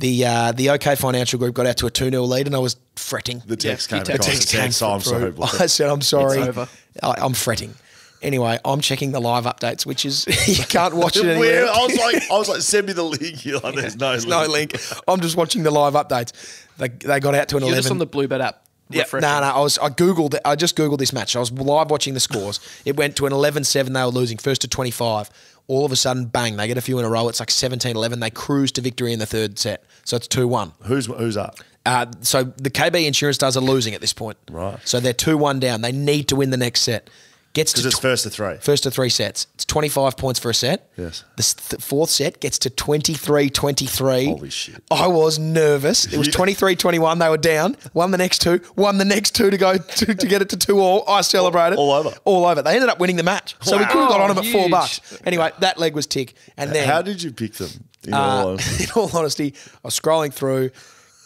The uh, the OK Financial Group got out to a two 0 lead, and I was fretting. The text Yeah, came you across. text The text, oh, I'm sorry. Through. I said, I'm sorry. It's over. I, I'm fretting. Anyway, I'm checking the live updates, which is you can't watch it Where, anywhere. I was like, I was like, send me the link. You're like, there's no There's link. no link. I'm just watching the live updates. They, they got out to an You're 11. just on the Blue Bet app. Yeah, no, no. I was I googled. I just googled this match. I was live watching the scores. it went to an 11-7. They were losing first to twenty five. All of a sudden, bang! They get a few in a row. It's like 17-11. They cruise to victory in the third set. So it's two one. Who's who's up? Uh, so the KB Insurance stars are losing at this point. Right. So they're two one down. They need to win the next set. Gets to Because it's tw- first to three. First to three sets. It's 25 points for a set. Yes. The th- fourth set gets to 23 23. Holy shit. I was nervous. It was You- 23 21. They were down. Won the next two. Won the next two to go to, to get it to two all. I celebrated. All over. All over. They ended up winning the match. So we could have got on them at four Huge. bucks. Anyway, that leg was tick. And then. How did you pick them? In Uh, all honesty? in all honesty, I was scrolling through,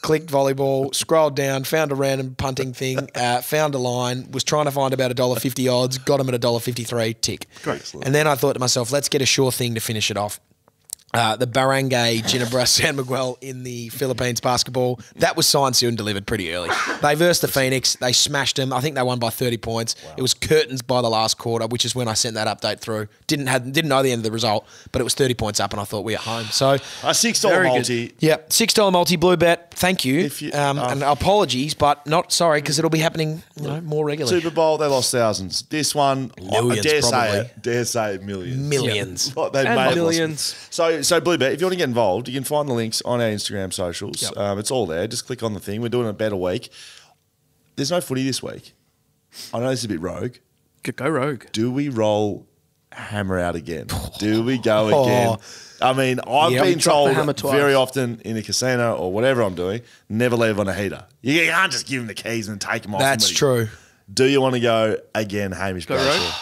clicked volleyball, scrolled down, found a random punting thing, uh, found a line, was trying to find about a dollar fifty odds, got them at a dollar fifty three, tick. Great. And then I thought to myself, let's get a sure thing to finish it off. Uh, the Barangay Ginebra San Miguel in the Philippines basketball. That was signed, sealed, and delivered pretty early. They versed the Phoenix. They smashed them. I think they won by 30 points. It was curtains by the last quarter, which is when I sent that update through. Didn't have, didn't know the end of the result, but it was 30 points up, and I thought we are home. So A six dollar Very good. multi. yeah, six dollar multi blue bet. Thank you. If you- um, uh, and apologies, but not sorry because it'll be happening you know, more regularly. Super Bowl, they lost thousands. This one, Millions, I dare say it, dare say millions. Millions. Like, they And may have lost millions. So, so Bluebet, if you want to get involved, you can find the links on our Instagram socials. Yep. Um, it's all there. Just click on the thing. We're doing a better week. There's no footy this week. I know this is a bit rogue. Go- Go rogue. Do we roll hammer out again? Do we go Oh. again? I mean, I've Yeah, been drop the hammer told very often in a casino or whatever I'm doing, never leave on a heater. You can't just give them the keys and take them off. That's somebody. true. Do you want to go again, Hamish? Go rogue.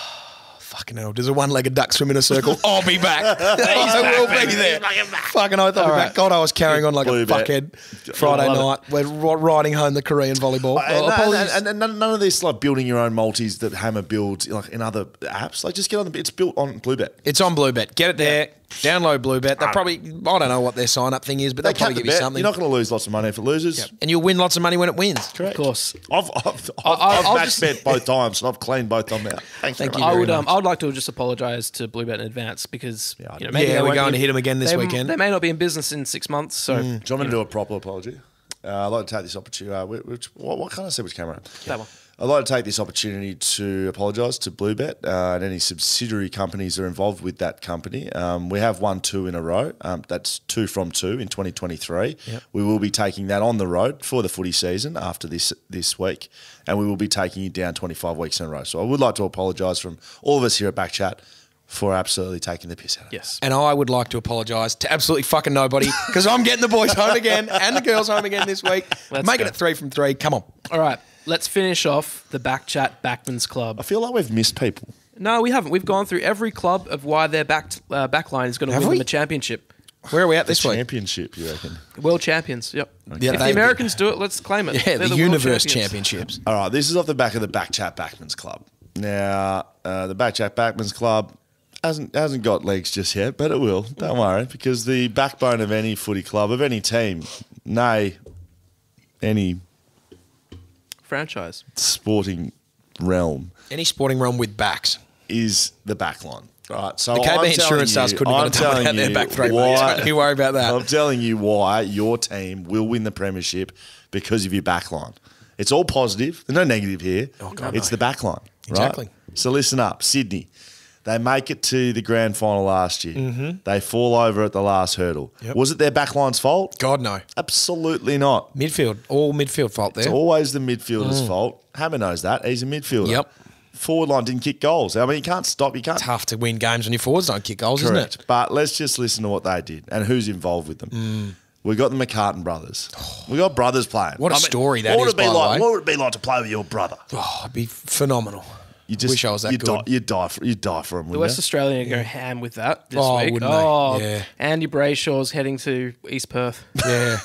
Fucking hell. Does a one legged duck swim in a circle? I'll be back. I will be there. Fucking oath I'll be back. God, I was carrying on like Blue a bet. fuckhead Friday Love it. night. We're riding home the Korean volleyball. Uh, and, Well, and- apologies. and- and none, none of this like building your own multis that Hammer builds like in other apps. Like just get on the. It's built on Bluebet. it's on Bluebet. Get it there. Download Bluebet. They'll probably, I don't know what their sign up thing is, but They they'll probably the give you something. You're not going to lose lots of money if it loses. and you'll win lots of money when it wins. Correct. Of course. I've I've, I've, I- I've I'll match just- bet both times and I've cleaned both times out. Thanks Thank very you much. I very would um, I would like to just apologise to Bluebet in advance because I you know, know. maybe Yeah, they we're going be- to them again this they- weekend. They may not be in business in six months, so Do you want me to do a proper apology? Uh, I'd like to take this opportunity. Uh, which, which, what, what kind of see which camera? That one. I'd like to take this opportunity to apologise to Bluebet uh, and any subsidiary companies that are involved with that company. Um, we have won two in a row. Um, that's two from two in 2023. We will be taking that on the road for the footy season after this this week, and we will be taking it down 25 weeks in a row. So I would like to apologise from all of us here at Backchat for absolutely taking the piss out of it. yes. And I would like to apologise to absolutely fucking nobody because I'm getting the boys home again and the girls home again this week. Let's Making go. it three from three. Come on. All right, let's finish off the back chat Backman's Club. I feel like we've missed people. No, we haven't. We've gone through every club of why their back uh, backline is going to win we? them a championship. Where are we at this week? championship, you reckon? World champions. Yep. Yeah, if the Americans do it, let's claim it. Yeah, They're the, world Universe champions. Championships. All right, this is off the back of the Backchat Backman's Club. Now, uh, the Backchat Backman's Club hasn't hasn't got legs just yet, but it will. Don't worry, because the backbone of any footy club, of any team, nay, any Franchise. sporting realm, Any sporting realm with backs. is the backline. Right, so The I'm KB telling Insurance stars you- couldn't have I'm got a double telling out their you back three. why- Don't you worry about that. I'm telling you why your team will win the premiership because of your backline. It's all positive. There's no negative here. Oh, God, it's no. the backline. right? Exactly. So listen up, Sydney. They make it to the grand final last year. They fall over at the last hurdle. Yep. Was it their backline's fault? God, no. Absolutely not. Midfield. All midfield fault there. It's always the midfielder's fault. Hammer knows that. He's a midfielder. Mm. Yep. Forward line didn't kick goals. I mean, you can't stop. You can't Tough to win games when your forwards don't kick goals, isn't it? But let's just listen to what they did and who's involved with them. Mm. We got the McCartin brothers. We got brothers playing. What a story that what would it be by the like? way. What would it be like to play with your brother? Oh, it'd be phenomenal. You just Wish I was that you good. Die, you die for you die for him. The West you? Australian are going ham with that this Oh, week. wouldn't they? oh, Yeah. Andy Brayshaw's heading to East Perth. Yeah.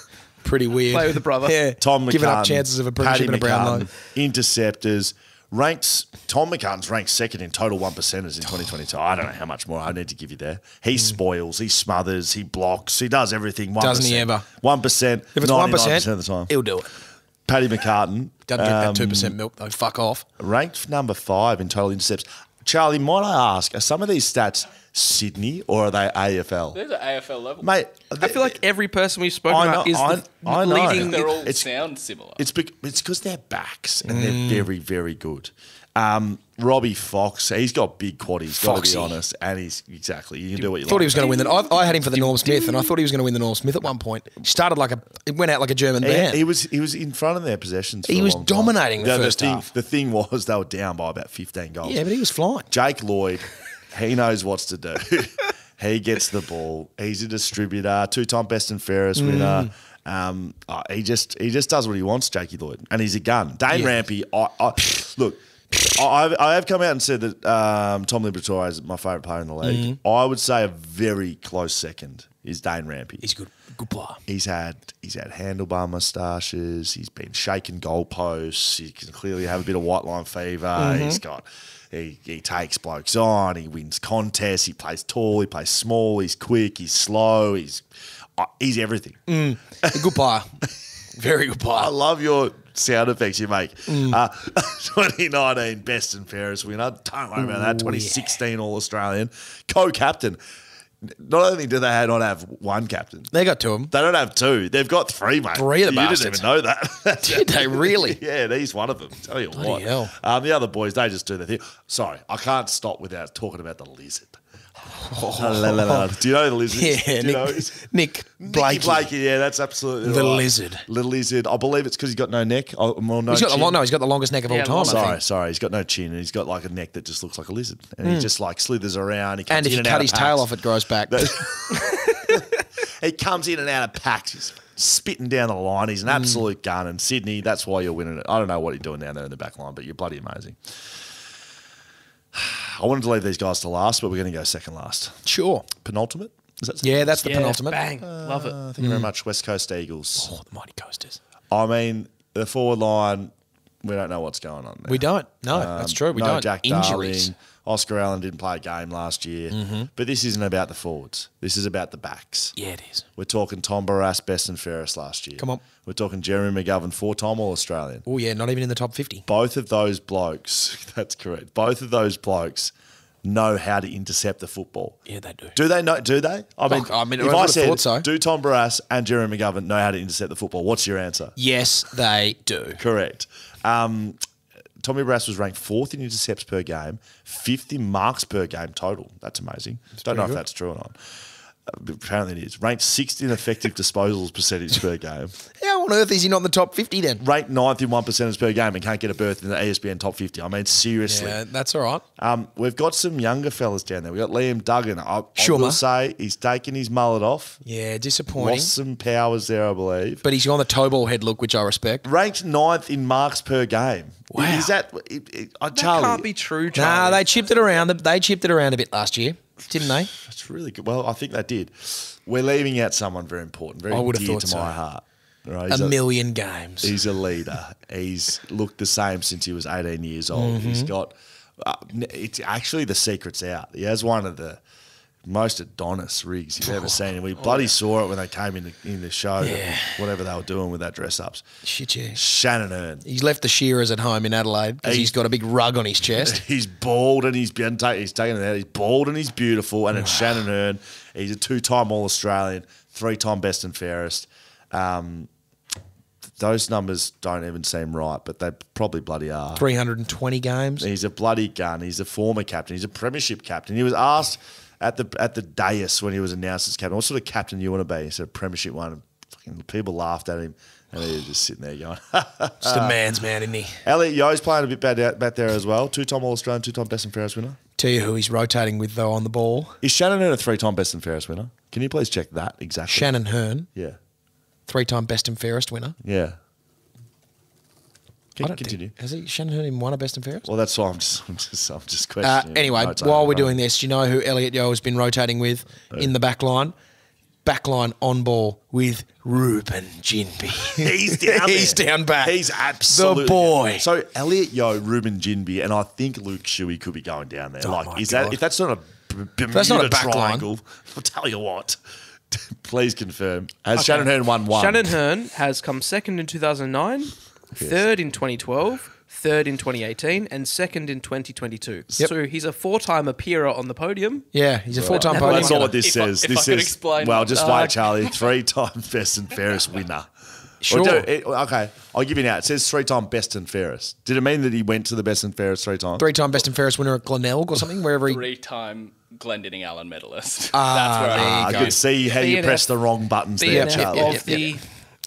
Pretty weird. Play with the brother. Yeah. Tom McCartin, Giving up chances of a Paddy premiership and a Brownlow. McCartin, interceptors. Ranks Tom McCartin's ranked second in total one percenters in 2022. I don't know how much more I need to give you there. He spoils, he smothers, he blocks, he does everything. 1%. Hmm. Doesn't he ever? One percent. If it's one percent percent of the time. he'll do it. Paddy McCartin Doesn't drink um, that two percent milk though. Fuck off. ranked number five in total intercepts. Charlie, might I ask, are some of these stats Sydney or are they AFL? There's an AFL level. Mate, I feel like every person we've spoken know- about is I- the I know. leading. They're all It's- sound similar. It's bec- it's because they're backs and Mm. they're very very good. Um, Robbie Fox, he's got big quaddies. Got to Foxy. be honest, and he's exactly. You can do what you Thought like. he was going to win the. I, I had him for the Norm Smith, and I thought he was going to win the Norm Smith at one point. He started like a. It went out like a German band. he was he was in front of their possessions. For He a was long time. dominating the first thing, half. The thing was they were down by about fifteen goals. yeah, but he was flying. Jake Lloyd, he knows what's to do. he gets the ball. He's a distributor, two-time best and fairest Mm. winner. Um, uh, he just he just does what he wants, Jakey Lloyd, and he's a gun. Dane. Rampe, I, I look. I, I have come out and said that um, Tom Liberatore is my favourite player in the league. Mm-hmm. I would say a very close second is Dane Rampe. He's a good, good player. He's had he's had handlebar moustaches. He's been shaking goalposts. He can clearly have a bit of white line fever. Mm-hmm. He's got he, he takes blokes on. He wins contests. He plays tall. He plays small. He's quick. He's slow. He's uh, he's everything. A good player. Very good player. I love your sound effects you make. Mm. Uh, 2019 best and fairest winner. Don't worry about that. 2016 All Australian co-captain. Not only do they not have one captain, They got to him. They don't have two. They've got three, mate. Three of the You bastards. didn't even know that. Did they really? yeah, he's one of them. Tell you what. hell. Um, the other boys, they just do their thing. Sorry, I can't stop without talking about the lizard. La, la, la. Do you know the lizard? Yeah, do you know? Nick, Nick Blakey. Blakey, yeah, that's absolutely The right. lizard. Little lizard. I believe it's because he's got no neck. Oh, well, no He's got the chin. long, no, he's got the longest neck of all time. long I Sorry, think. sorry. He's got no chin and he's got like a neck that just looks like a lizard. And he just like slithers around. He comes And if in you and cut his of tail off, it grows back. He comes in and out of packs. He's spitting down the line. He's an Mm. absolute gun. And Sydney, that's why you're winning it. I don't know what you're doing down there in the back line, but you're bloody amazing. I wanted to leave these guys to last, but we're going to go second last. sure. Penultimate? Is that Yeah, that's the Yeah, penultimate. Bang, love it. Uh, thank you very much, West Coast Eagles. Oh, the mighty coasters. I mean, the forward line, we don't know what's going on there. We don't. No, Um, that's true. We no don't. Jack Injuries. Darling. Oscar Allen didn't play a game last year. Mm-hmm. But this isn't about the forwards. This is about the backs. Yeah, it is. We're talking Tom Barrass, best and fairest last year. Come on. We're talking Jeremy McGovern, four-time All-Australian. Oh yeah, not even in the top fifty. Both of those blokes, that's correct. Both of those blokes know how to intercept the football. Yeah, they do. Do they know? Do they? I mean, Look, I mean, if would I said, so. do Tom Barrass and Jeremy McGovern know how to intercept the football? What's your answer? Yes, they do. Correct. Um, Tommy Brass was ranked fourth in intercepts per game, fifth in marks per game total. That's amazing. Don't know if that's true or not. Uh, apparently it is. Ranked sixth in effective disposals percentage per game. How on earth is he not in the top fifty then? Ranked ninth in one percentage per game and can't get a berth in the ESPN top 50. I mean, seriously. Yeah, that's all right. Um, we've got some younger fellas down there. We've got Liam Duggan. I, I Schumer. will say he's taken his mullet off. Yeah, disappointing. Lost some powers there, I believe. But he's on the toe ball head look, which I respect. Ranked ninth in marks per game. Wow. Is that... It, it, uh, That Charlie, can't be true, Nah, they chipped it around. They chipped it around a bit last year, didn't they? That's really good. Well, I think they did. We're leaving out someone very important, very dear to so. my heart. Right? A He's million games. He's a leader. He's looked the same since he was 18 years old. He's Mm-hmm. got. Uh, it's actually the secret's out. He has one of the most Adonis rigs you've ever seen, and we bloody saw it when they came in the, in the show. Yeah. Whatever they were doing with that dress ups. Shit, yeah. Shannon Hurn. He's left the shearers at home in Adelaide because He- he's got a big rug on his chest. He's bald and he's been ta- he's taken it out. He's bald and he's beautiful. And it's Shannon Hurn. He's a two-time All Australian, three-time best and fairest. Um, those numbers don't even seem right, but they probably bloody are. 320 games. He's a bloody gun. He's a former captain. He's a premiership captain. He was asked at the at the dais when he was announced as captain, "What sort of captain do you want to be?" He said, "Premiership one." Fucking people laughed at him, and he was just sitting there going, Just a man's man, isn't he? "Elliot Yeo's playing a bit bad out back there as well. Two-time All Australian, two-time best and fairest winner." Tell you who he's rotating with, though, on the ball. Is Shannon Hurn a three-time best and fairest winner? Can you please check that exactly? Shannon Hurn, Yeah. three time best and fairest winner. Yeah. I Can, don't continue. Think, has he Shannon Hurn even won a best and fairest? Well, that's why I'm just, I'm just, I'm just Uh, questioning. anyway, notes while we're and doing this, do you know who Elliot Yeo has been rotating with in the back line? Back line on ball with Reuben Ginbey. He's down. He's down back. He's absolutely The boy. So Elliot Yeo, Reuben Ginbey, and I think Luke Shuey could be going down there. Oh like, my is God. that if that's not a Bermuda That's not a back line. triangle? I'll tell you what. Please confirm. Has Shannon Hurn won one? Shannon Hurn has come second in 2009, third in 2012, third in 2018, and second in 2022. Yep. So he's a four-time appearer on the podium. Yeah, he's a four-time Never podium That's not what this If I- says. if I this could is explain well, just Uh, wait, Charlie. Three-time best and fairest winner. Sure. Do- it- okay, I'll give you now. It says three-time best and fairest. Did it mean that he went to the best and fairest three times? Three-time best and fairest winner at Glenelg or something, wherever he. Three-time Glendinning Allan medalist. Ah, That's where there I you I could see how you BNF pressed the wrong buttons there, BNF Charlie. of the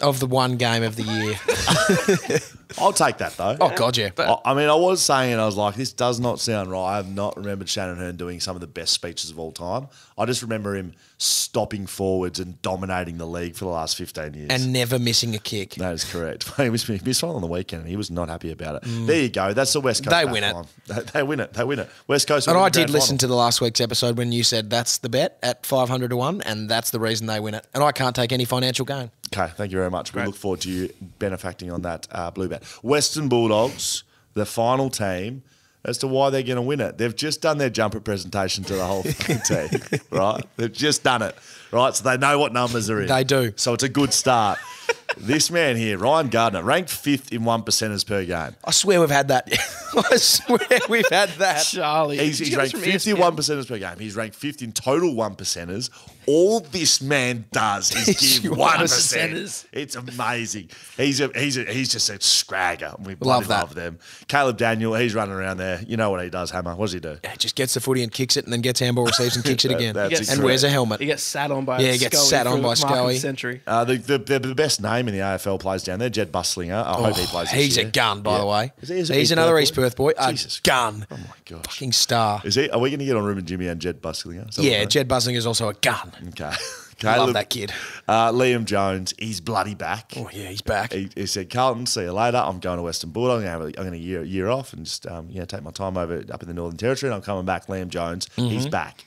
Of the one game of the year. I'll take that though. Oh God, yeah. I I mean, I was saying, I was like, this does not sound right. I have not remembered Shannon Hurn doing some of the best speeches of all time. I just remember him stopping forwards and dominating the league for the last 15 years. and never missing a kick. that is correct. he missed, he missed one on the weekend and he was not happy about it. There you go. That's the West Coast. Mm. They win it. They, they win it. They win it. West Coast. And I the grand did listen final. to the last week's episode when you said that's the bet at 500 to 1, and that's the reason they win it. And I can't take any financial gain. Okay, thank you very much. We look forward to you benefacting on that uh, blue bet. Western Bulldogs, the final team, as to why they're going to win it. They've just done their jumper presentation to the whole team, right? They've just done it, right? So they know what numbers are in. They do. So it's a good start. this man here, Ryan Gardner, ranked fifth in one percenters per game. I swear we've had that. I swear we've had that. Charlie. He's, he's you get this ranked from E ESPN? 51 percenters per game. He's ranked fifth in total one percenters. All this man does is Is give one one percenters. percent. It's amazing. He's a, he's a, he's just a scragger. We Love bloody that. love them. Caleb Daniel, he's running around there. You know what he does, Hammer. What does he do? Yeah, just gets the footy and kicks it, and then gets handball receives and kicks it again, That's He gets- and wears a helmet. He gets sat on by Yeah, he gets Scully sat on by mark Scully. Century. Uh, the, the, the, the best name in the AFL plays down there, Jedd Busslinger. I hope he plays this Oh, He's year. a gun, by Yeah. the way. Is he- is he's East another Perth East boy? Perth boy. A Jesus. gun. Oh, my gosh. Fucking star. Is he? Are we going to get on Reuben Ginbey and Jedd Busslinger? Is that what Yeah, Jed Buzzing is also a gun. Okay. Love that kid. Uh, Liam Jones, he's bloody back. Oh yeah, he's back. He, he said, Carlton, see you later. I'm going to Western Bulldog. I'm going to have a, I'm going to year, year off and just um, you know, take my time over up in the Northern Territory. And I'm coming back. Liam Jones, he's Mm-hmm. back.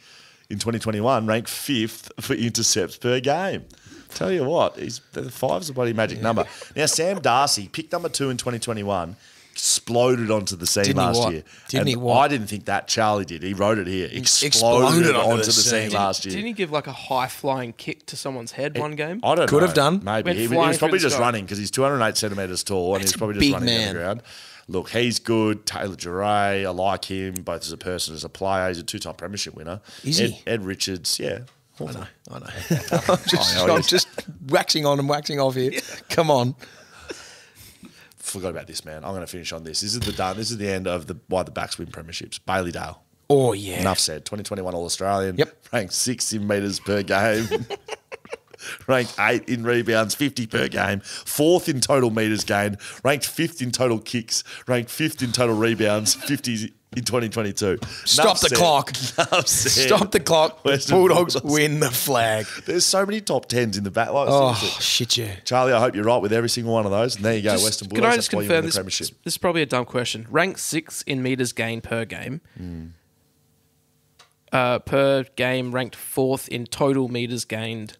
In 2021, ranked fifth for intercepts per game. Tell you what, he's, the five's a bloody magic number. Now, Sam Darcy, picked number two in 2021, exploded onto the scene Didn't last what? year. Didn't and he what? I didn't think that Charlie did. He wrote it here. Exploded, exploded onto, onto the the scene scene. last year. Didn't he give like a high flying kick to someone's head one game? I don't know. Could know. have done. Maybe. He, he was probably just sky. running because he's 208 centimetres tall and That's he's probably just running man. on the ground. Look, he's good. Taylor Duryea, I like him both as a person as a player. He's a two time premiership winner. Is Ed, he? Ed Richards, yeah. I know. I know. I'm just, I know, I'm just waxing on and waxing off here. Come on. Forgot about this, man. I'm going to finish on this. This is the done. This is the end of the why the backs win premierships. Bailey Dale. Oh yeah. Enough said. 2021 All Australian. Yep. Ranked sixth in metres per game. ranked eight in rebounds, 50 per game. Fourth in total metres gained. Ranked fifth in total kicks. Ranked fifth in total rebounds, 50 in 2022. Stop Enough the said. clock. Stop the clock. Western Bulldogs Bulldogs. win the flag. There's so many top tens in the back. Like, Oh seriously. shit, yeah. Charlie, I hope you're right with every single one of those. And there you go, Just- Western Can I just why you win confirm this? This is probably a dumb question. Ranked sixth in meters gained per game. Hmm. Uh, per game, ranked fourth in total meters gained.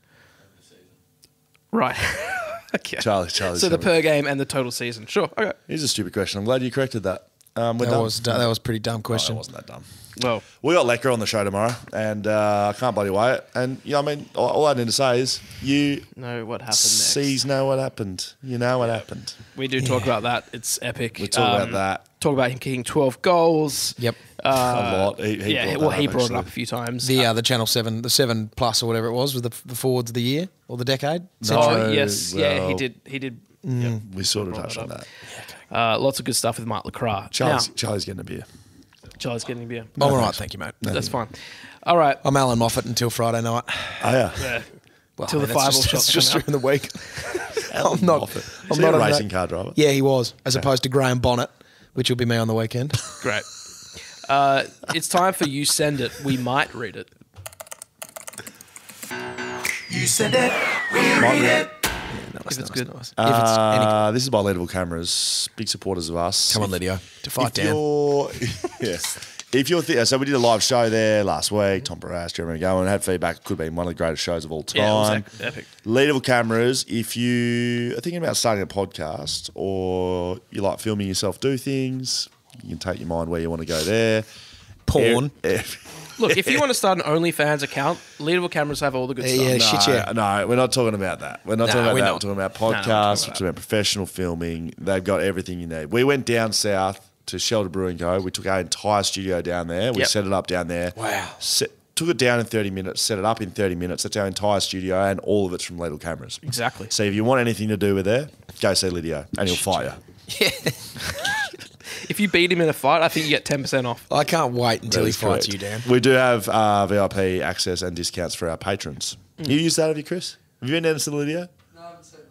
Right. okay. Charlie, Charlie. so the per game and the total season. Sure. Okay. Here's a stupid question. I'm glad you corrected that. Um, we're That done. was that was pretty dumb Oh, question. that wasn't that dumb. Well, We got Lecker on the show tomorrow, and uh, I can't bloody wait. And you know, I mean, all, all I need to say is you know what happened sees know what happened. You know what happened. We do talk about that. It's epic. We talk Um, about that Talk about him kicking 12 goals. Yep. a lot. He, he yeah, brought well, he up, brought it up a few times. The uh, the Channel Seven, the Seven Plus or whatever it was, with the, the forwards of the year or the decade. oh, No, yes. yeah, he did. He did. We sort of Brought touched that on up. That. Uh, lots of good stuff with Mark LeCras. Charlie's, Now, Charlie's getting a beer. Charlie's getting a beer. I'm all right, thank you, mate. That's fine. All right. I'm Allan Moffat until Friday night. Oh yeah. Yeah. Well, Till the that's five just, shots just come during the week. I'm not. Moffat. I'm Is he not a racing that- car driver? Yeah, he was, as opposed to Graham Bonnet, which will be me on the weekend. Great. Uh, it's time for you send it. We might read it. You send it, we Might read be. it. Nice, If it's nice, good. nice. If it's any, Uh, this is by Leederville Cameras, big supporters of us. come on, Lydio, to fight if Dan. you're. If you're th- so we did a live show there last week. Tom Barrass, Jeremy McGovern had feedback. It could have been one of the greatest shows of all time. Yeah, it was epic. Leederville cameras. If you are thinking about starting a podcast or you like filming yourself do things, you can take your mind where you want to go there. Porn. Air- Look, if you want to start an OnlyFans account, Leederville cameras have all the good Yeah, stuff. yeah. no, shit, no, we're not talking about that. We're not Nah, talking about we're that. not. We're talking about we're talking podcasts. about we're talking about professional filming. They've got everything you need. We went down south to Shelter Brewing Co. We took our entire studio down there. We Yep. set it up down there. Wow. Set, took it down in 30 minutes, set it up in 30 minutes. That's our entire studio, and all of it's from Leederville Cameras. Exactly. So if you want anything to do with there, go see Lydio, and he'll fire you. If you beat him in a fight, I think you get 10% off. I can't wait until That he fights correct. you, Dan. We do have uh, VIP access and discounts for our patrons. You use that, have you, Chris? Have you been down to the Lydio?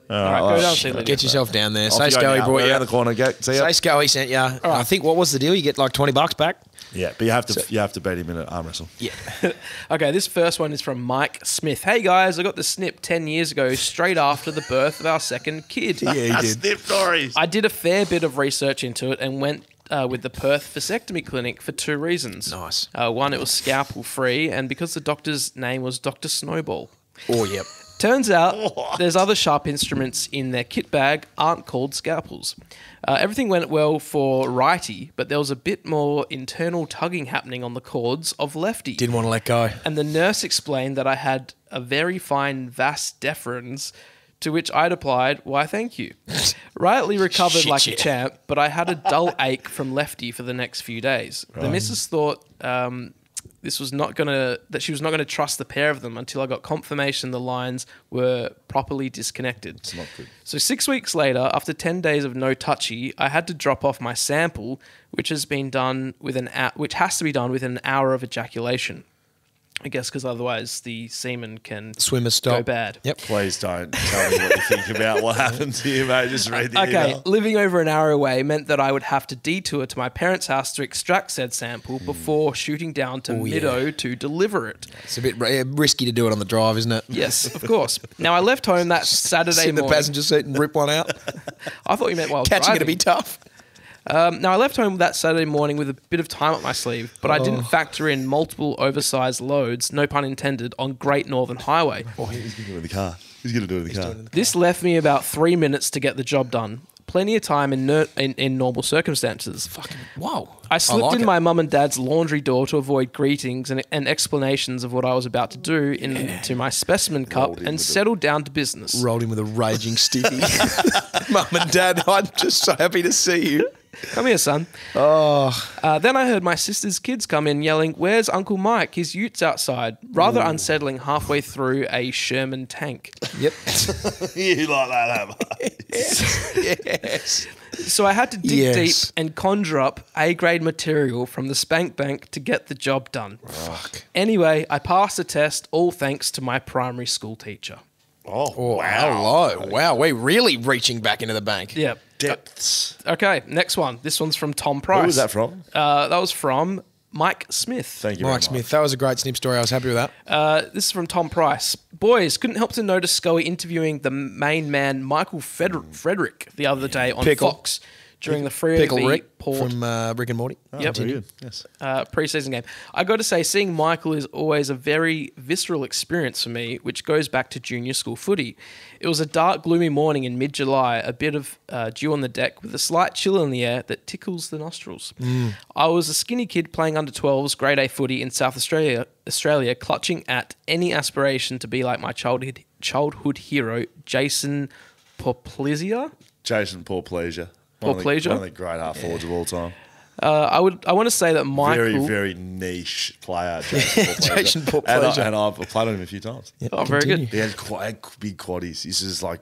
All right, go down and see Lydia. Get yourself down there. Off Say you go Scully now. brought We're you. around the corner. Go, see ya. Say Scully sent you. I think what was the deal? You get like twenty bucks back. Yeah, but you have to you have to beat him in an arm wrestle. Yeah. Okay, this first one is from Mike Smith. Hey guys, I got the snip 10 years ago, straight after the birth of our second kid. Yeah, he did. Snip stories. I did a fair bit of research into it and went uh, with the Perth vasectomy clinic for two reasons. Nice. Uh, one, it was scalpel free, and because the doctor's name was Dr. Snowball. Oh, yep. Turns out there's other sharp instruments in their kit bag aren't called scalpels. Uh, everything went well for righty, but there was a bit more internal tugging happening on the cords of lefty. Didn't want to let go. and the nurse explained that I had a very fine vas deferens, to which I'd applied, why thank you. Rightly recovered Shit, like a champ, but I had a dull ache from lefty for the next few days. The missus thought um, this was not gonna that she was not gonna trust the pair of them until I got confirmation the lines were properly disconnected. It's not good. So six weeks later, after ten days of no touchy, I had to drop off my sample, which has been done with an which has to be done within an hour of ejaculation. I guess because otherwise the semen can Swimmers go stop. bad. Yep. Please don't tell me what you think about what happened to you, mate. Just read the Okay, email. living over an hour away meant that I would have to detour to my parents' house to extract said sample before shooting down to Hmm. Oh, yeah. Middo to deliver it. It's a bit ri- risky to do it on the drive, isn't it? Yes, of course. Now I left home that Saturday Sit in the morning. passenger seat and rip one out. I thought you meant while I was Catching it to be tough. Um, now I left home that Saturday morning with a bit of time up my sleeve, but I Oh. didn't factor in multiple oversized loads, no pun intended, on Great Northern Highway. Oh, he's going to do it in the car. He's going to do it in the car. This left me about three minutes to get the job done. Plenty of time in, ner- in, in normal circumstances. Whoa. I slipped like in it. my mum and dad's laundry door to avoid greetings and, and explanations of what I was about to do into my specimen cup and with it. settled down to business. Rolled in with a raging stiffy. Mum and Dad, I'm just so happy to see you. Come here, son. Oh. Uh, then I heard my sister's kids come in yelling, Where's Uncle Mike? His ute's outside. Rather unsettling halfway through a Sherman tank. Yep. you like that, have yes. So I had to dig Yes. deep and conjure up A grade material from the spank bank to get the job done. Fuck. Anyway, I passed the test, all thanks to my primary school teacher. Oh, Oh, wow. Hello. Wow, we're really reaching back into the bank. Yep. Depths. Okay, next one. This one's from Tom Price. Where was that from? Uh, that was from Mike Smith. Thank you, Mike very Smith, that was a great snip story. I was happy with that. Uh, this is from Tom Price. Boys, couldn't help to notice Scully interviewing the main man Michael Feder- Frederick the other day on Pickle. Fox during the Free Pickle Rick Port from uh, Rick and Morty. much. Yep. Very good. Yes. uh, preseason game. I got to say, seeing Michael is always a very visceral experience for me, which goes back to junior school footy. It was a dark, gloomy morning in mid July, a bit of uh, dew on the deck with a slight chill in the air that tickles the nostrils. I was a skinny kid playing under 12s grade A footy in South Australia, Australia, clutching at any aspiration to be like my childhood childhood hero, Jason Porplyzia. Jason Paul Pleasure. Paul One of the- Pleasure? One of the great half forwards of all time. Uh, I would I want to say that Michael. Very, very niche player, Jason Paul Pleasure. Jason And, I, and I've played on him a few times. oh, very Continue. good. He had quite big quaddies. He's just like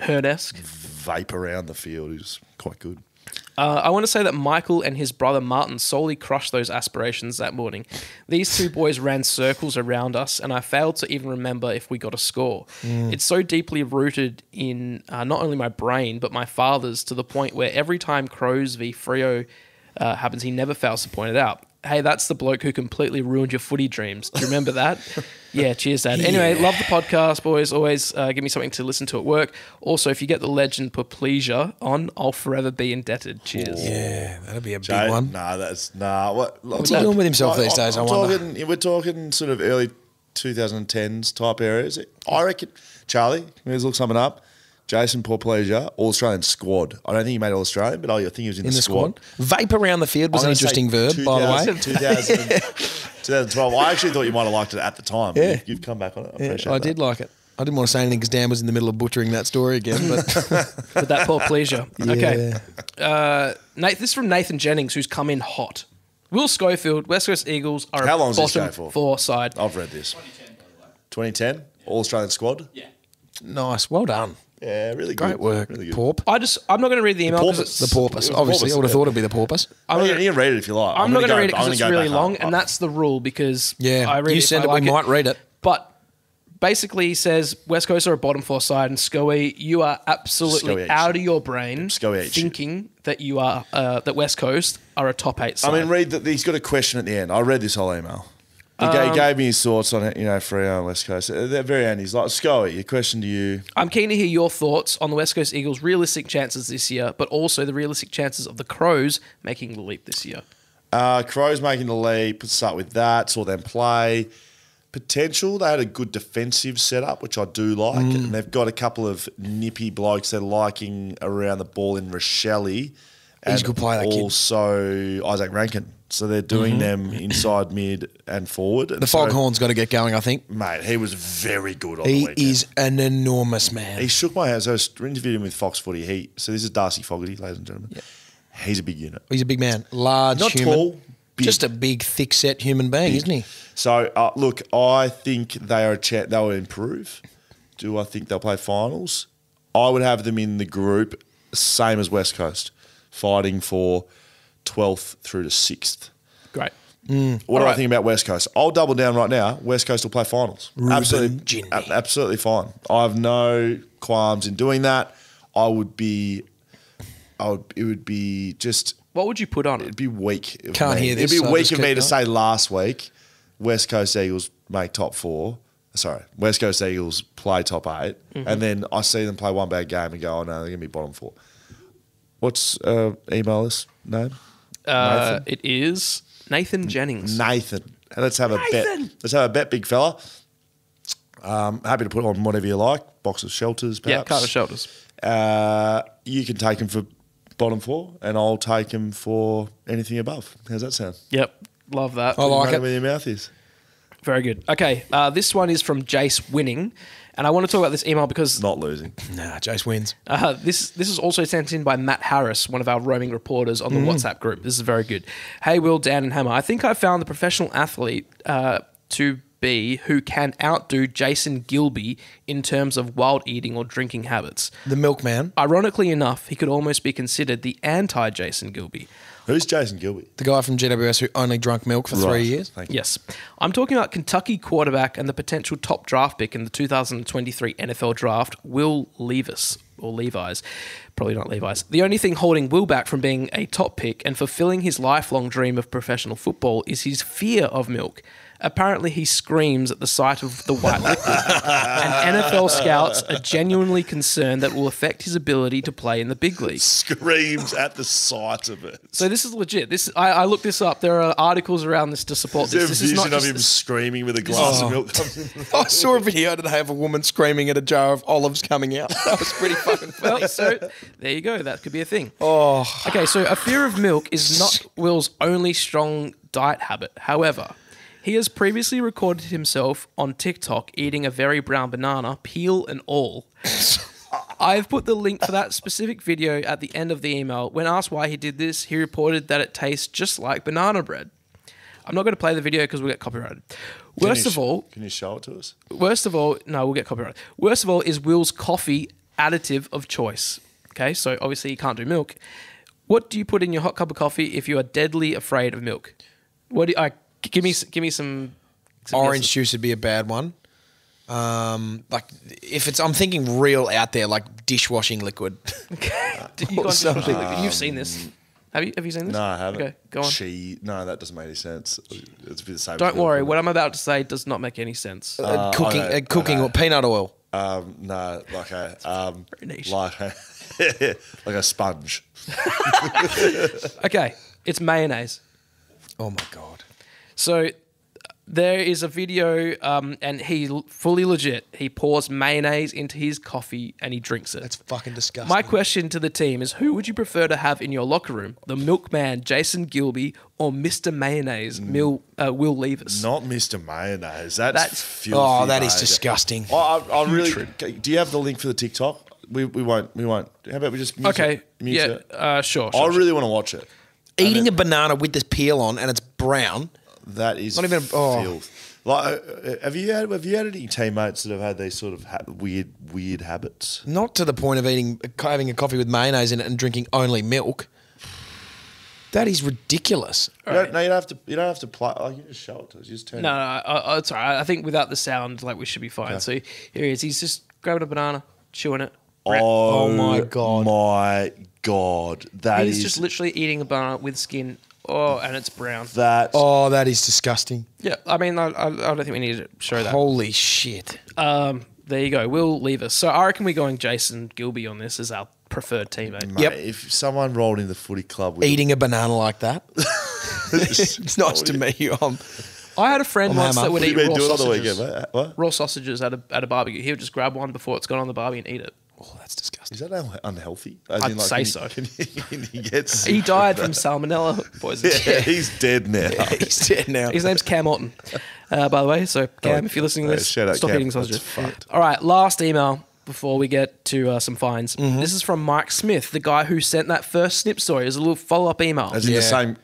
Herd-esque. vape around the field. He was quite good. Uh, I want to say that Michael and his brother Martin solely crushed those aspirations that morning. These two boys ran circles around us, and I failed to even remember if we got a score. It's so deeply rooted in uh, not only my brain, but my father's, to the point where every time Crows v Freo uh, happens, he never fails to point it out. Hey, that's the bloke who completely ruined your footy dreams. Do you remember that? yeah, cheers, Dad. Anyway, love the podcast, boys. Always uh, give me something to listen to at work. Also, if you get the legend Pleasure on, I'll forever be indebted. Cheers. Yeah, that'd be a big one. Nah, that's nah. What, What's he doing with himself these days, I I'm wonder? talking, we're talking sort of early 2010s type areas. I reckon, Charlie, let's look something up. Jason Paul Pleasure, All Australian squad. I don't think he made All Australian, but I think he was in, In the squad. Vape around the field was I'm an interesting verb, by the way. 2000 2000 2012. I actually thought you might have liked it at the time. Yeah. You've, you've come back on it. I Yeah, appreciate I that. did like it. I didn't want to say anything because Dan was in the middle of butchering that story again. But with that poor pleasure. Okay. Uh, Nate, this is from Nathan Jennings, who's come in hot. Will Schofield, West Coast Eagles are How a long's this bottom go for? four side. I've read this. 2010, All Australian squad. Yeah. nice, well done, Yeah, really good. great work, Really good. Porp. I just, I'm not going to read the email because porpoise. it's. The porpoise, obviously. porpoise, I would have yeah. thought it'd be the porpoise. I'm, you, gonna- you can read it if you like. I'm not going to gonna read it because I'm it's really long, up. and that's the rule. Because Yeah, I read you it if said I like we might read it. But basically, he says West Coast are a bottom four side, and Scoey, you are absolutely Scoey H. out of your brain Scoey H. thinking that you are uh, that West Coast are a top eight side. I mean, read that. He's got a question at the end. I read this whole email. He, Um, gave me his thoughts on it, you know, for on West Coast. At the very he's like, Scully, a question to you. I'm keen to hear your thoughts on the West Coast Eagles' realistic chances this year, but also the realistic chances of the Crows making the leap this year. Uh, Crows making the leap. Let's start with that. Saw them play. Potential. They had a good defensive setup, which I do like. Mm. And they've got a couple of nippy blokes they're liking around the ball in Rachele. He's a good player. Also, Izak Rankine. So they're doing them inside, mid, and forward. And The so- Foghorn's got to get going. I think Mate, he was very good on the he weekend. is an enormous man. He shook my hand. So I was interviewed him with Fox Footy. He so this is Darcy Fogarty, ladies and gentlemen. He's a big unit. He's a big man, large, Not human, tall, big. just a big, thick-set human being, isn't he? So uh, look, I think they are a chat. They will improve. Do I think they'll play finals? I would have them in the group, same as West Coast, fighting for twelfth through to sixth. Great. What do I think about West Coast? I'll double down right now. West Coast will play finals. absolutely, Ginny. a- absolutely fine. I have no qualms in doing that. I would be, I would. It would be just. What would you put on it? It'd be weak. Can't me. hear this, It'd be so weak of me keep to say last week, West Coast Eagles make top four. Sorry, West Coast Eagles play top 8 Mm-hmm. and then I see them play one bad game and go, oh no, they're gonna be bottom four. What's uh, email this name? Uh, it is Nathan Jennings. Nathan. Let's have a bet. Let's have a bet, big fella. Um, happy to put on whatever you like. Box of shelters, yeah, perhaps. Carter Shoulders. Uh, you can take him for bottom four, and I'll take him for anything above. How's that sound? Yep, love that. I like it. Where your mouth is. Very good. Okay, uh, this one is from Jace Winning, and I want to talk about this email because Not losing. Nah, Jace wins. Uh, this this is also sent in by Matt Harris, one of our roaming reporters on the WhatsApp group. This is very good. Hey, Will, Dan, and Hammer. I think I found the professional athlete uh, to be who can outdo Jason Gilby in terms of wild eating or drinking habits. The milkman, Ironically enough, he could almost be considered the anti Jason Gilby. Who's Jason Gilby? the guy from GWS who only drank milk for three years. Thank you. Yes. I'm talking about Kentucky quarterback and the potential top draft pick in the 2023 NFL draft, Will Levis, or Levi's. Probably not Levi's. The only thing holding Will back from being a top pick and fulfilling his lifelong dream of professional football is his fear of milk. Apparently, he screams at the sight of the white liquid, and NFL scouts are genuinely concerned that will affect his ability to play in the big leagues. Screams at the sight of it. So this is legit. This I, I looked this up. There are articles around this to support Is there a this. This is vision not of just him screaming with a glass of oh. milk? I saw a video today of a woman screaming at a jar of olives coming out. That was pretty fucking funny. Well, so there you go. That could be a thing. Oh. Okay, so a fear of milk is not Will's only strong diet habit. However, he has previously recorded himself on TikTok eating a very brown banana, peel and all. I've put the link for that specific video at the end of the email. When asked why he did this, he reported that it tastes just like banana bread. I'm not going to play the video because we'll get copyrighted. Worst you of all, can you show it to us? worst of all, no, we'll get copyrighted. Worst of all is Will's coffee additive of choice. Okay, so obviously you can't do milk. What do you put in your hot cup of coffee if you are deadly afraid of milk? What do you, uh, give me? Give me some. some Orange guesses. juice would be a bad one. Um, like if it's, I'm thinking real out there, like dishwashing liquid. Do you guys something. You've seen this. Have you? Have you seen this? No, I haven't. Okay, go on. She, no, that doesn't make any sense. It's be the same. Don't worry. milk. What I'm about to say does not make any sense. Uh, cooking, I uh, cooking I or peanut oil. Um, no, like a um, like a, like a sponge. Okay, it's mayonnaise. Oh my god. So there is a video, um, and he l- fully legit. He pours mayonnaise into his coffee and he drinks it. That's fucking disgusting. My question to the team is: Who would you prefer to have in your locker room, the milkman Jason Gilby or Mister Mayonnaise Mil, uh, Will Levis? Not Mr. Mayonnaise. That's, That's- filthy. oh, that is mate. disgusting. I, I, I really. Do you have the link for the TikTok? We, we won't. We won't. How about we just mute Okay, it? Mute yeah, it? uh, sure. I sure, sure. really want to watch it. Eating a banana with this peel on and it's brown. That is Not even a- oh. filth. Like, uh, have you had have you had any teammates that have had these sort of ha- weird weird habits? Not to the point of eating having a coffee with mayonnaise in it and drinking only milk. That is ridiculous. You don't, no, you don't have to. You don't have to play. Like, you just show it to us. You just turn. No, it. no, I, I, it's all right. I think without the sound, like we should be fine. So here he is. He's just grabbing a banana, chewing it. Oh, Oh my God. My God, that He's is just literally eating a banana with skin. Oh, and it's brown. that. Oh, that is disgusting. Yeah, I mean, I, I, I don't think we need to show that. Holy shit. Um, there you go. We'll leave us. So I reckon we're going Jason Gilby on this as our preferred teammate. Mate, Yep. If someone rolled in the footy club with Eating a banana like that. it's nice to meet you. Um, I had a friend I'm once hammer. that would what have eat you been raw doing on the sausages. weekend, mate? What? Raw sausages at a, at a barbecue. He would just grab one before it's gone on the barbie and eat it. Oh, that's disgusting. Is that un- unhealthy? As I'd say so. You, can you, can you get He died from salmonella poisoning. Yeah, he's dead now. He's dead now. His name's Cam Orton, uh, by the way. So Cam, if you're listening to Uh, this, shout out stop Cam. eating sausages. All right, last email before we get to uh, some fines. Mm-hmm. This is from Mike Smith, the guy who sent that first snip story. It was a little follow up email. As in Yeah. the same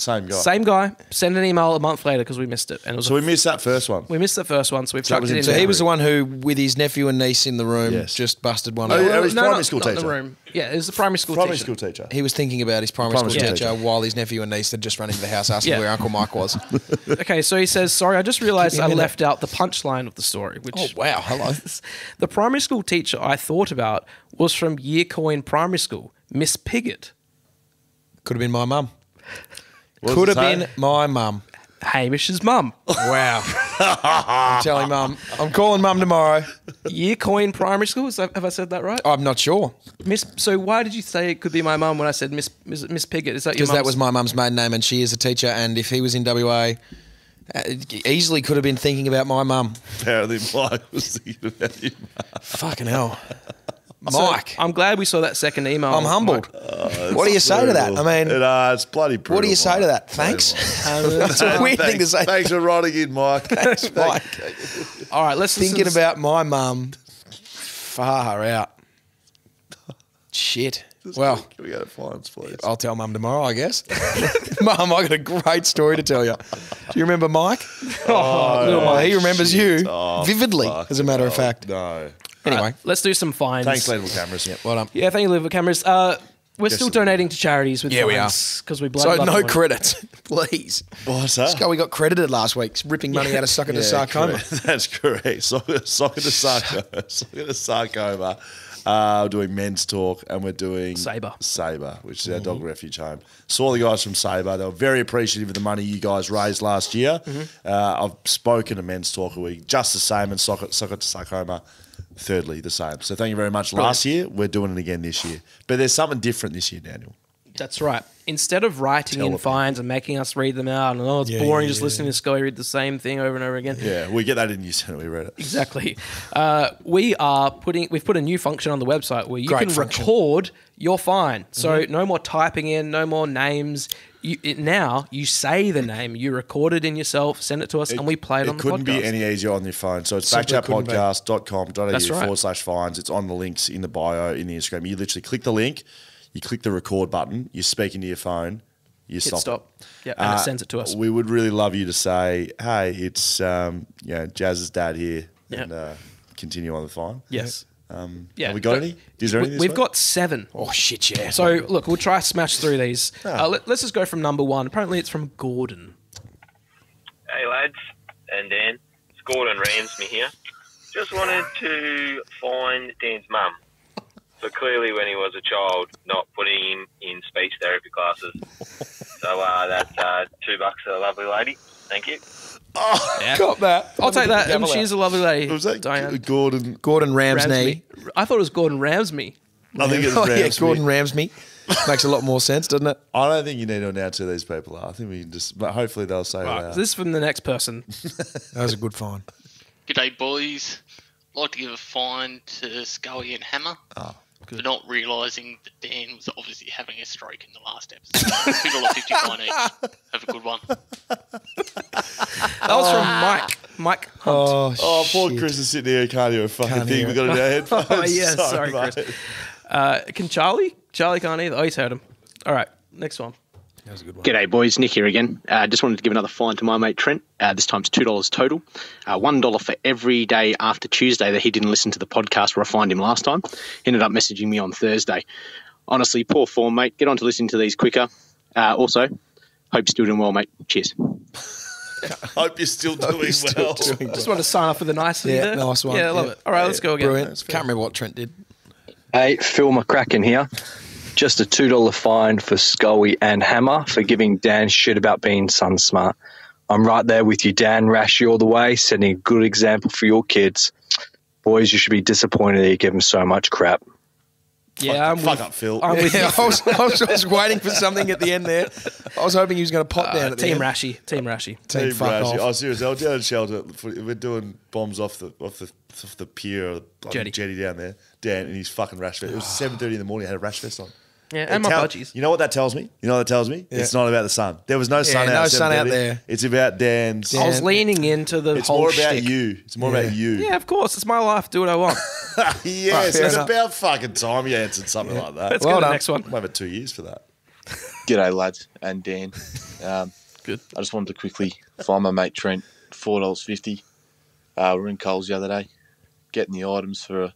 same guy. Same guy. Send an email a month later because we missed it, and it was So a we missed that first one. We missed the first one, so we've So that chucked was it in in. So he was the one who, with his nephew and niece in the room, Yes. just busted one Oh, out. yeah. it was no, primary not- school not in the room. Yeah, it was the primary school Primary teacher. school teacher. He was thinking about his primary, Primary school school teacher teacher. while his nephew and niece had just run into the house asking Yeah. where Uncle Mike was. Okay, so he says, "Sorry, I just realised I me I a left out the punchline of the story." Which oh, wow. Hello. the primary school teacher I thought about was from Yokine Primary School, Miss Piggott, Could have been my mum. What Could have it been my mum. Hamish's mum. Wow. I'm telling mum. I'm calling mum tomorrow. Yokine Primary School. Is that, have I said that right? I'm not sure Miss. So why did you say it could be my mum when I said Miss Miss, Miss Piggott? Is that your mum? because that was my mum's maiden name and she is a teacher. And if he was in WA, uh, easily could have been thinking about my mum. Apparently, Mike was thinking about you. Fucking hell. So Mike, I'm glad we saw that second email. I'm humbled. Mike. what do you say to that? I mean, It, uh, it's bloody brutal. what do you say to that? Thanks. Um, That's a weird thing to say. thanks for writing in, Mike. Thanks, Mike. all right, let's listen Thinking to- about my mum. Far out. Shit. Well, Can we go to fines, please? I'll tell mum tomorrow, I guess. mum, I got a great story to tell you. Do you remember Mike? Oh, little Well, Mike. he remembers you Oh, vividly, as a matter of fact. No. Anyway, Let's do some fines. Thanks, Leederville Cameras. Yeah. well done. Yeah, thank you, Leederville Cameras. Uh, we're Guess still it- donating to charities with Yeah, we because we bloody So love no the money. credits, please. What's This that? guy we got credited last week, ripping money out of sucking to sarcoma. correct. That's correct. Soccer, soccer to sarcoma. soccer to sarcoma. Uh, we're doing men's talk and we're doing Sabre. Sabre, which is our Mm-hmm. dog refuge home. Saw the guys from Sabre. They were very appreciative of the money you guys raised last year. Mm-hmm. Uh, I've spoken to men's talk a week, just the same, and soccer, soccer to sarcoma, thirdly, the same. So thank you very much. Last year, we're doing it again this year. But there's something different this year, Daniel. That's right. Instead of writing Tell in fines and making us read them out, and oh, it's Yeah, boring yeah, just yeah, listening to Scully read the same thing over and over again. Yeah, we get that in New Zealand. We read it. Exactly. Uh, we are putting. We've put a new function on the website where you Great can function. record your fine. So Mm-hmm. no more typing in, no more names. You, it, now you say the name, you record it in yourself, send it to us, and we play it, on the podcast. It couldn't be any easier on your phone. So it's Simply couldn't be. backchatpodcast.com.au That's right. forward slash fines. It's on the links in the bio in the Instagram. You literally click the link, you click the record button, you speak into your phone, you Hit stop. stop. Yeah, and Uh, it sends it to us. We would really love you to say, hey, it's um, you know, Jazz's dad here, Yeah. and uh, continue on the fine. yes. Um, Yeah. Have we got but any? Is there we- any this We've week? got seven. Oh shit, yeah. So look, we'll try to smash through these. Ah. Uh, let, us just go from number one. Apparently, it's from Gordon. Hey lads and Dan, it's Gordon Ramsmy here. Just wanted to find Dan's mum. So clearly, when he was a child, not putting him in speech therapy classes. So uh, that's uh, two bucks to the lovely lady. Thank you. got that. I'll take that. And Gavel out. she's a lovely lady. Was that Diane Gordon? Gordon Ramsney. Ramsmy. I thought it was Gordon Ramsmy. I think it's Oh yeah, Gordon Ramsmy. Makes a lot more sense, doesn't it? I don't think you need to announce who these people are. I think we can just, but hopefully they'll say Right, that. this is from the next person. That was a good find. G'day, boys. I'd like to give a fine to Scully and Hammer for not realising that Dan was obviously having a stroke in the last episode. Two dollar fifty fine each. Have a good one. That was from Mike. Mike Hunt. Oh, Oh, poor shit. Chris is sitting here, can't hear a fucking Can't thing. hear We got it in our headphones. Oh, yeah, sorry, Chris. Uh, can Charlie? Charlie can't either. Oh, he's heard him. All right, next one. That was a good one. G'day, boys. Nick here again. Uh, just wanted to give another fine to my mate Trent. Uh, this time's two dollars total. Uh, One dollar for every day after Tuesday that he didn't listen to the podcast where I fined him last time. He ended up messaging me on Thursday. Honestly, poor form, mate. Get on to listening to these quicker. Uh, also, hope you're still doing well, mate. Cheers. Hope you're still doing Still well. doing Just want to sign off with a nice Yeah, there. nice one. Yeah, I love Yeah. it. All right, let's go again. Brilliant. Can't remember what Trent did. Hey, Phil McCracken here. Just a $2 fine for Scully and Hammer for giving Dan shit about being sun smart. I'm right there with you, Dan. Rash you all the way, setting a good example for your kids. Boys, you should be disappointed that you give them so much crap. Yeah, I'm Fuck with, up, Phil. I'm with Yeah, you. I was, I was just waiting for something at the end there. I was hoping he was going to pop down Uh, at the Team end. Rashi. Team Rashi. Team Team fuck Rashi. off. Oh, seriously, I was down in shelter. We're doing bombs off the off the off the pier or the Jetty. jetty. down there. Dan and he's fucking rash vest. It was seven thirty in the morning. I had a rash vest on. Yeah, It and my tell- budgies. You know what that tells me? You know what that tells me? It's not about the sun. There was no sun no out. at sun out there. It's about Dan's. I was leaning into the It's whole more about shtick. you. It's more Yeah. about you. Yeah, of course. It's my life. Do what I want. yes, it's enough. about fucking time you answered something like that. Let's Well go to the next one. I'm over two years for that. G'day, lads, and Dan. Um, Good. I just wanted to quickly find my mate Trent, four dollars fifty. Uh, we were in Coles the other day, getting the items for a,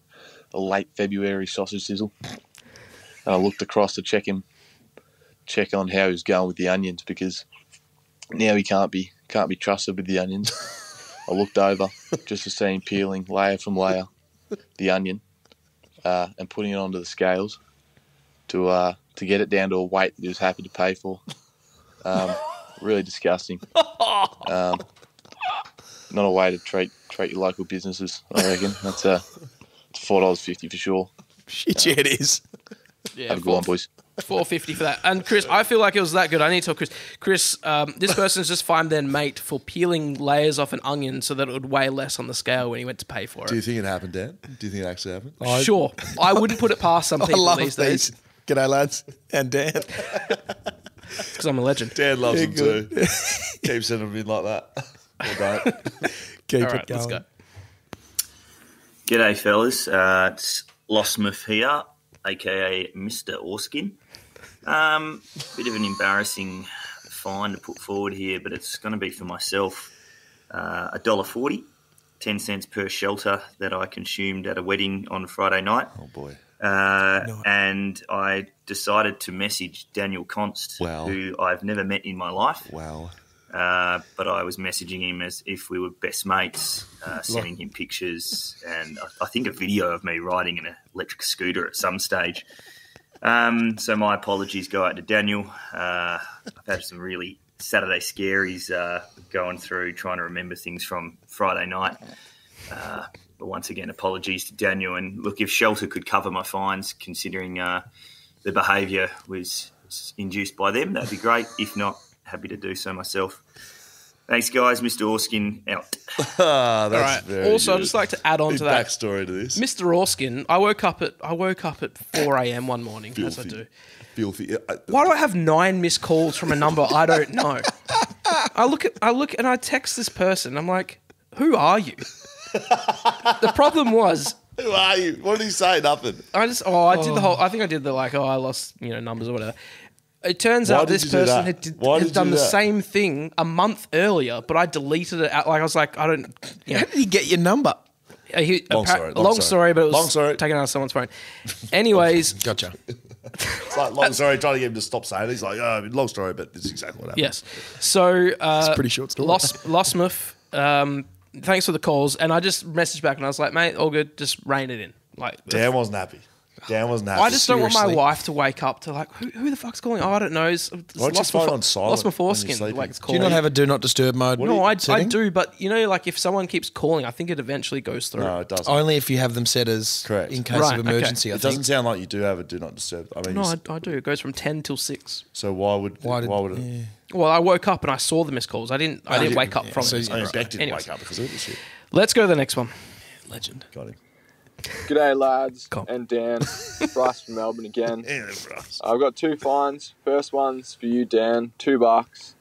a late February sausage sizzle. And I looked across to check him, check on how he was going with the onions because now he can't be can't be trusted with the onions. I looked over just to see him peeling layer from layer the onion uh, and putting it onto the scales to uh, to get it down to a weight that he was happy to pay for. Um, really disgusting. Um, not a way to treat treat your local businesses. I reckon that's uh, four dollars fifty for sure. Shit, yeah, it is. Yeah, Have a good one, boys. Four fifty for that. And Chris, I feel like it was that good. I need to tell Chris. Chris, um, this person's just fined their mate for peeling layers off an onion so that it would weigh less on the scale when he went to pay for it. Do you think it happened, Dan? Do you think it actually happened? Sure, I wouldn't put it past some I people love these these. G'day, lads. And Dan. because I'm a legend. Dan loves Yeah, them good. too. Keep sending them in like that. Or don't. Keep All it right, going. let's go. G'day, fellas. Uh, it's Lossmith here, aka Mr. Orskin. Um, bit of an embarrassing fine to put forward here, but it's going to be for myself. Uh, A dollar forty, ten cents per shelter that I consumed at a wedding on Friday night. Oh boy. Uh, and I decided to message Daniel Const, Wow. who I've never met in my life. Wow. Uh, but I was messaging him as if we were best mates, uh, sending him pictures and I, I think a video of me riding an electric scooter at some stage. Um, so my apologies go out to Daniel. Uh, I've had some really Saturday scaries uh, going through trying to remember things from Friday night. Uh, but once again, apologies to Daniel. And look, if Shelter could cover my fines, considering uh, the behaviour was, was induced by them, that'd be great. If not, happy to do so myself. Thanks, guys. Mr. Orskin out. Ah, that's right. very Also, I'd just like to add on Big to that. backstory to this. Mr. Orskin, I woke up at I woke up at four a.m. one morning, as I do. Filthy. Why do I have nine missed calls from a number I don't know? I look at I look and I text this person. I'm like, who are you? the problem was Who are you? What did he say? Nothing. I just oh I did the whole I think I did the like oh I lost you know numbers or whatever. It turns Why out this person had, did, had done do the that? same thing a month earlier, but I deleted it. Out, like I was like I don't. You know, How did he get your number? Uh, he- Long appar- story, long long story. story, but it was Long story. taken out of someone's phone. Anyways, Gotcha. It's like long story. Trying to get him to stop saying it. He's like, oh, long story, but this is exactly what happened. yes. So uh, It's a pretty short story. Lost Lossmouth, um, thanks for the calls, and I just messaged back and I was like, mate, all good, just rein it in. Like Dan wasn't happy. Dan wasn't happy. I just don't want my Seriously. wife to wake up to like, who, who the fuck's calling? Oh, I don't know. It's, it's Why don't you lost, my, phone fo- on silent lost my when you're foreskin. sleeping? way it's Do you calling. not have a do not disturb mode? no, I, I setting? do, but you know, like if someone keeps calling, I think it eventually goes through. No, it doesn't. Only if you have them set as Correct. in case Right, of okay. emergency. I it doesn't think. sound like you do have a do not disturb. I mean, No, you I, s- I do. It goes from ten till six. so why would Why why, did- would it? yeah. Well, I woke up and I saw the missed calls. I didn't. I Oh, didn't wake up yeah, from. so it. I mean, Right. Beck didn't Anyways. wake up because of this shit. Let's go to the next one. Legend. Got him. G'day, lads Come. and Dan. Bryce from Melbourne again. Yeah, Bryce. I've got two fines. First one's for you, Dan. Two bucks.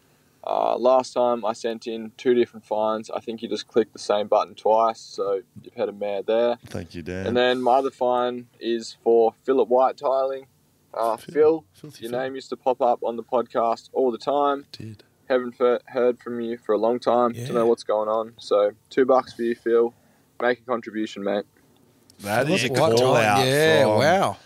Uh, last time I sent in two different fines. I think you just clicked the same button twice, so you've had a mare there. Thank you, Dan. And then my other fine is for Philip White tiling. Uh, Phil, Filthy your Phil. name used to pop up on the podcast all the time. Did. Haven't fe- heard from you for a long time Yeah. to know what's going on. So two bucks for you, Phil. Make a contribution, mate. That is a What call time? out. Yeah, from, wow.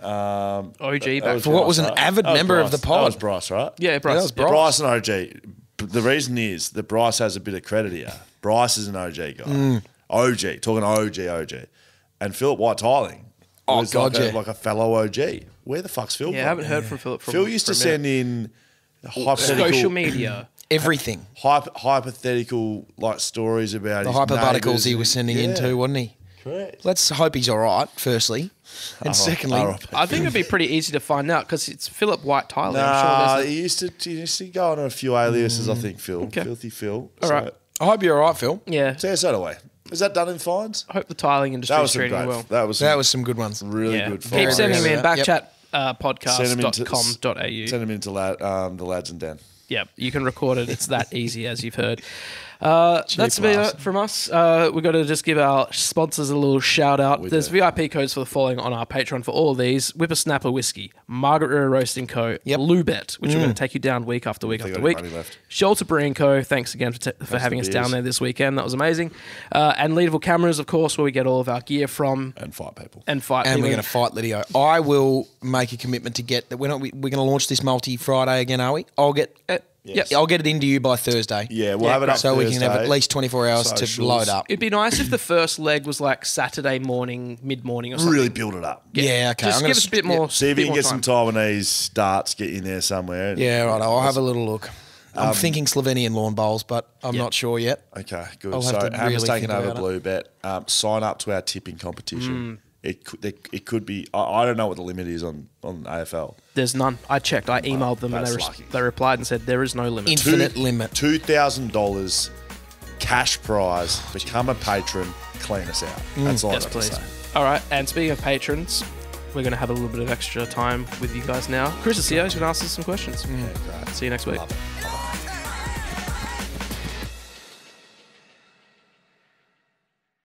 Um, OG that back. was For what was an right? avid That was member of the pod. That was Bryce, right? Yeah, Bryce. that was yeah. Bryce. Bryce and OG. The reason is that Bryce has a bit of credit here. Bryce is an OG guy. Mm. OG, talking OG, OG. And Philip White Tiling Oh, was God, like, a, like a fellow OG. Where the fuck's Phil Yeah, I haven't heard from Philip. From, Phil used to for a minute. send in hypothetical, social media. Everything. hyp- hypothetical like stories about The his hypotheticals he was sending yeah. in too, wasn't he? Correct. Let's hope he's all right, firstly. And secondly, R.I.P. I think it'd be pretty easy to find out because it's Philip White Tyler. Nah, I'm sure there's he used to he used to go on a few aliases. I think Phil, Okay. filthy Phil. All so, right. I hope you're all right, Phil. yeah. So, yeah, so do I. Is that done in fines? I hope the tiling industry That is was some treating great. well. That was That was some good ones. really yeah. good. Keep sending them in. Yep. Backchat uh, Send them into podcast.com.au. Send them into lad, um, the lads and Dan. Yep, you can record it. It's that easy, as you've heard. Uh, that's about it from us. Uh, we've got to just give our sponsors a little shout out. We There's do. VIP codes for the following on our Patreon for all of these Whippersnapper Whiskey, Margaret River Roasting Co., Yep. BlueBet, which we're going to take you down week after week after week. any money left. Shelter Brewing Co., thanks again for, t- for having us beers. down there this weekend. That was amazing. Uh, and Leederville Cameras, of course, where we get all of our gear from And fight people. and fight. And we're going to fight Lydio. I will make a commitment to get that. We're not. we- We're going to launch this multi Friday again, are we? I'll get. Uh, Yes. Yeah, I'll get it into you by Thursday. Yeah, we'll Yeah, have it up So we can have at least 24 hours to Socials. load up. It'd be nice if the first leg was like Saturday morning, mid morning or something. Really build it up. Yeah, okay. Just I'm give us a bit st- more. See if bit you can more get some Taiwanese starts, get in there somewhere. Yeah, right. I'll have a little look. I'm Um, thinking Slovenian lawn bowls, but I'm Yeah. not sure yet. Okay, good. I'll have so to Hammer's really taking over about it. Blue Bet. Um, sign up to our tipping competition. Mm. It could, it, it could be. I, I don't know what the limit is on, on AFL. There's none. I checked. I emailed them and they, res- lucky. they replied and said there is no limit. Infinite limit. Two thousand dollars cash prize. Become a patron. Clean us out. Mm. That's all yes, I have to please. say. All right. And speaking of patrons, we're going to have a little bit of extra time with you guys now. Chris is here. He's going to ask us some questions. See you next week.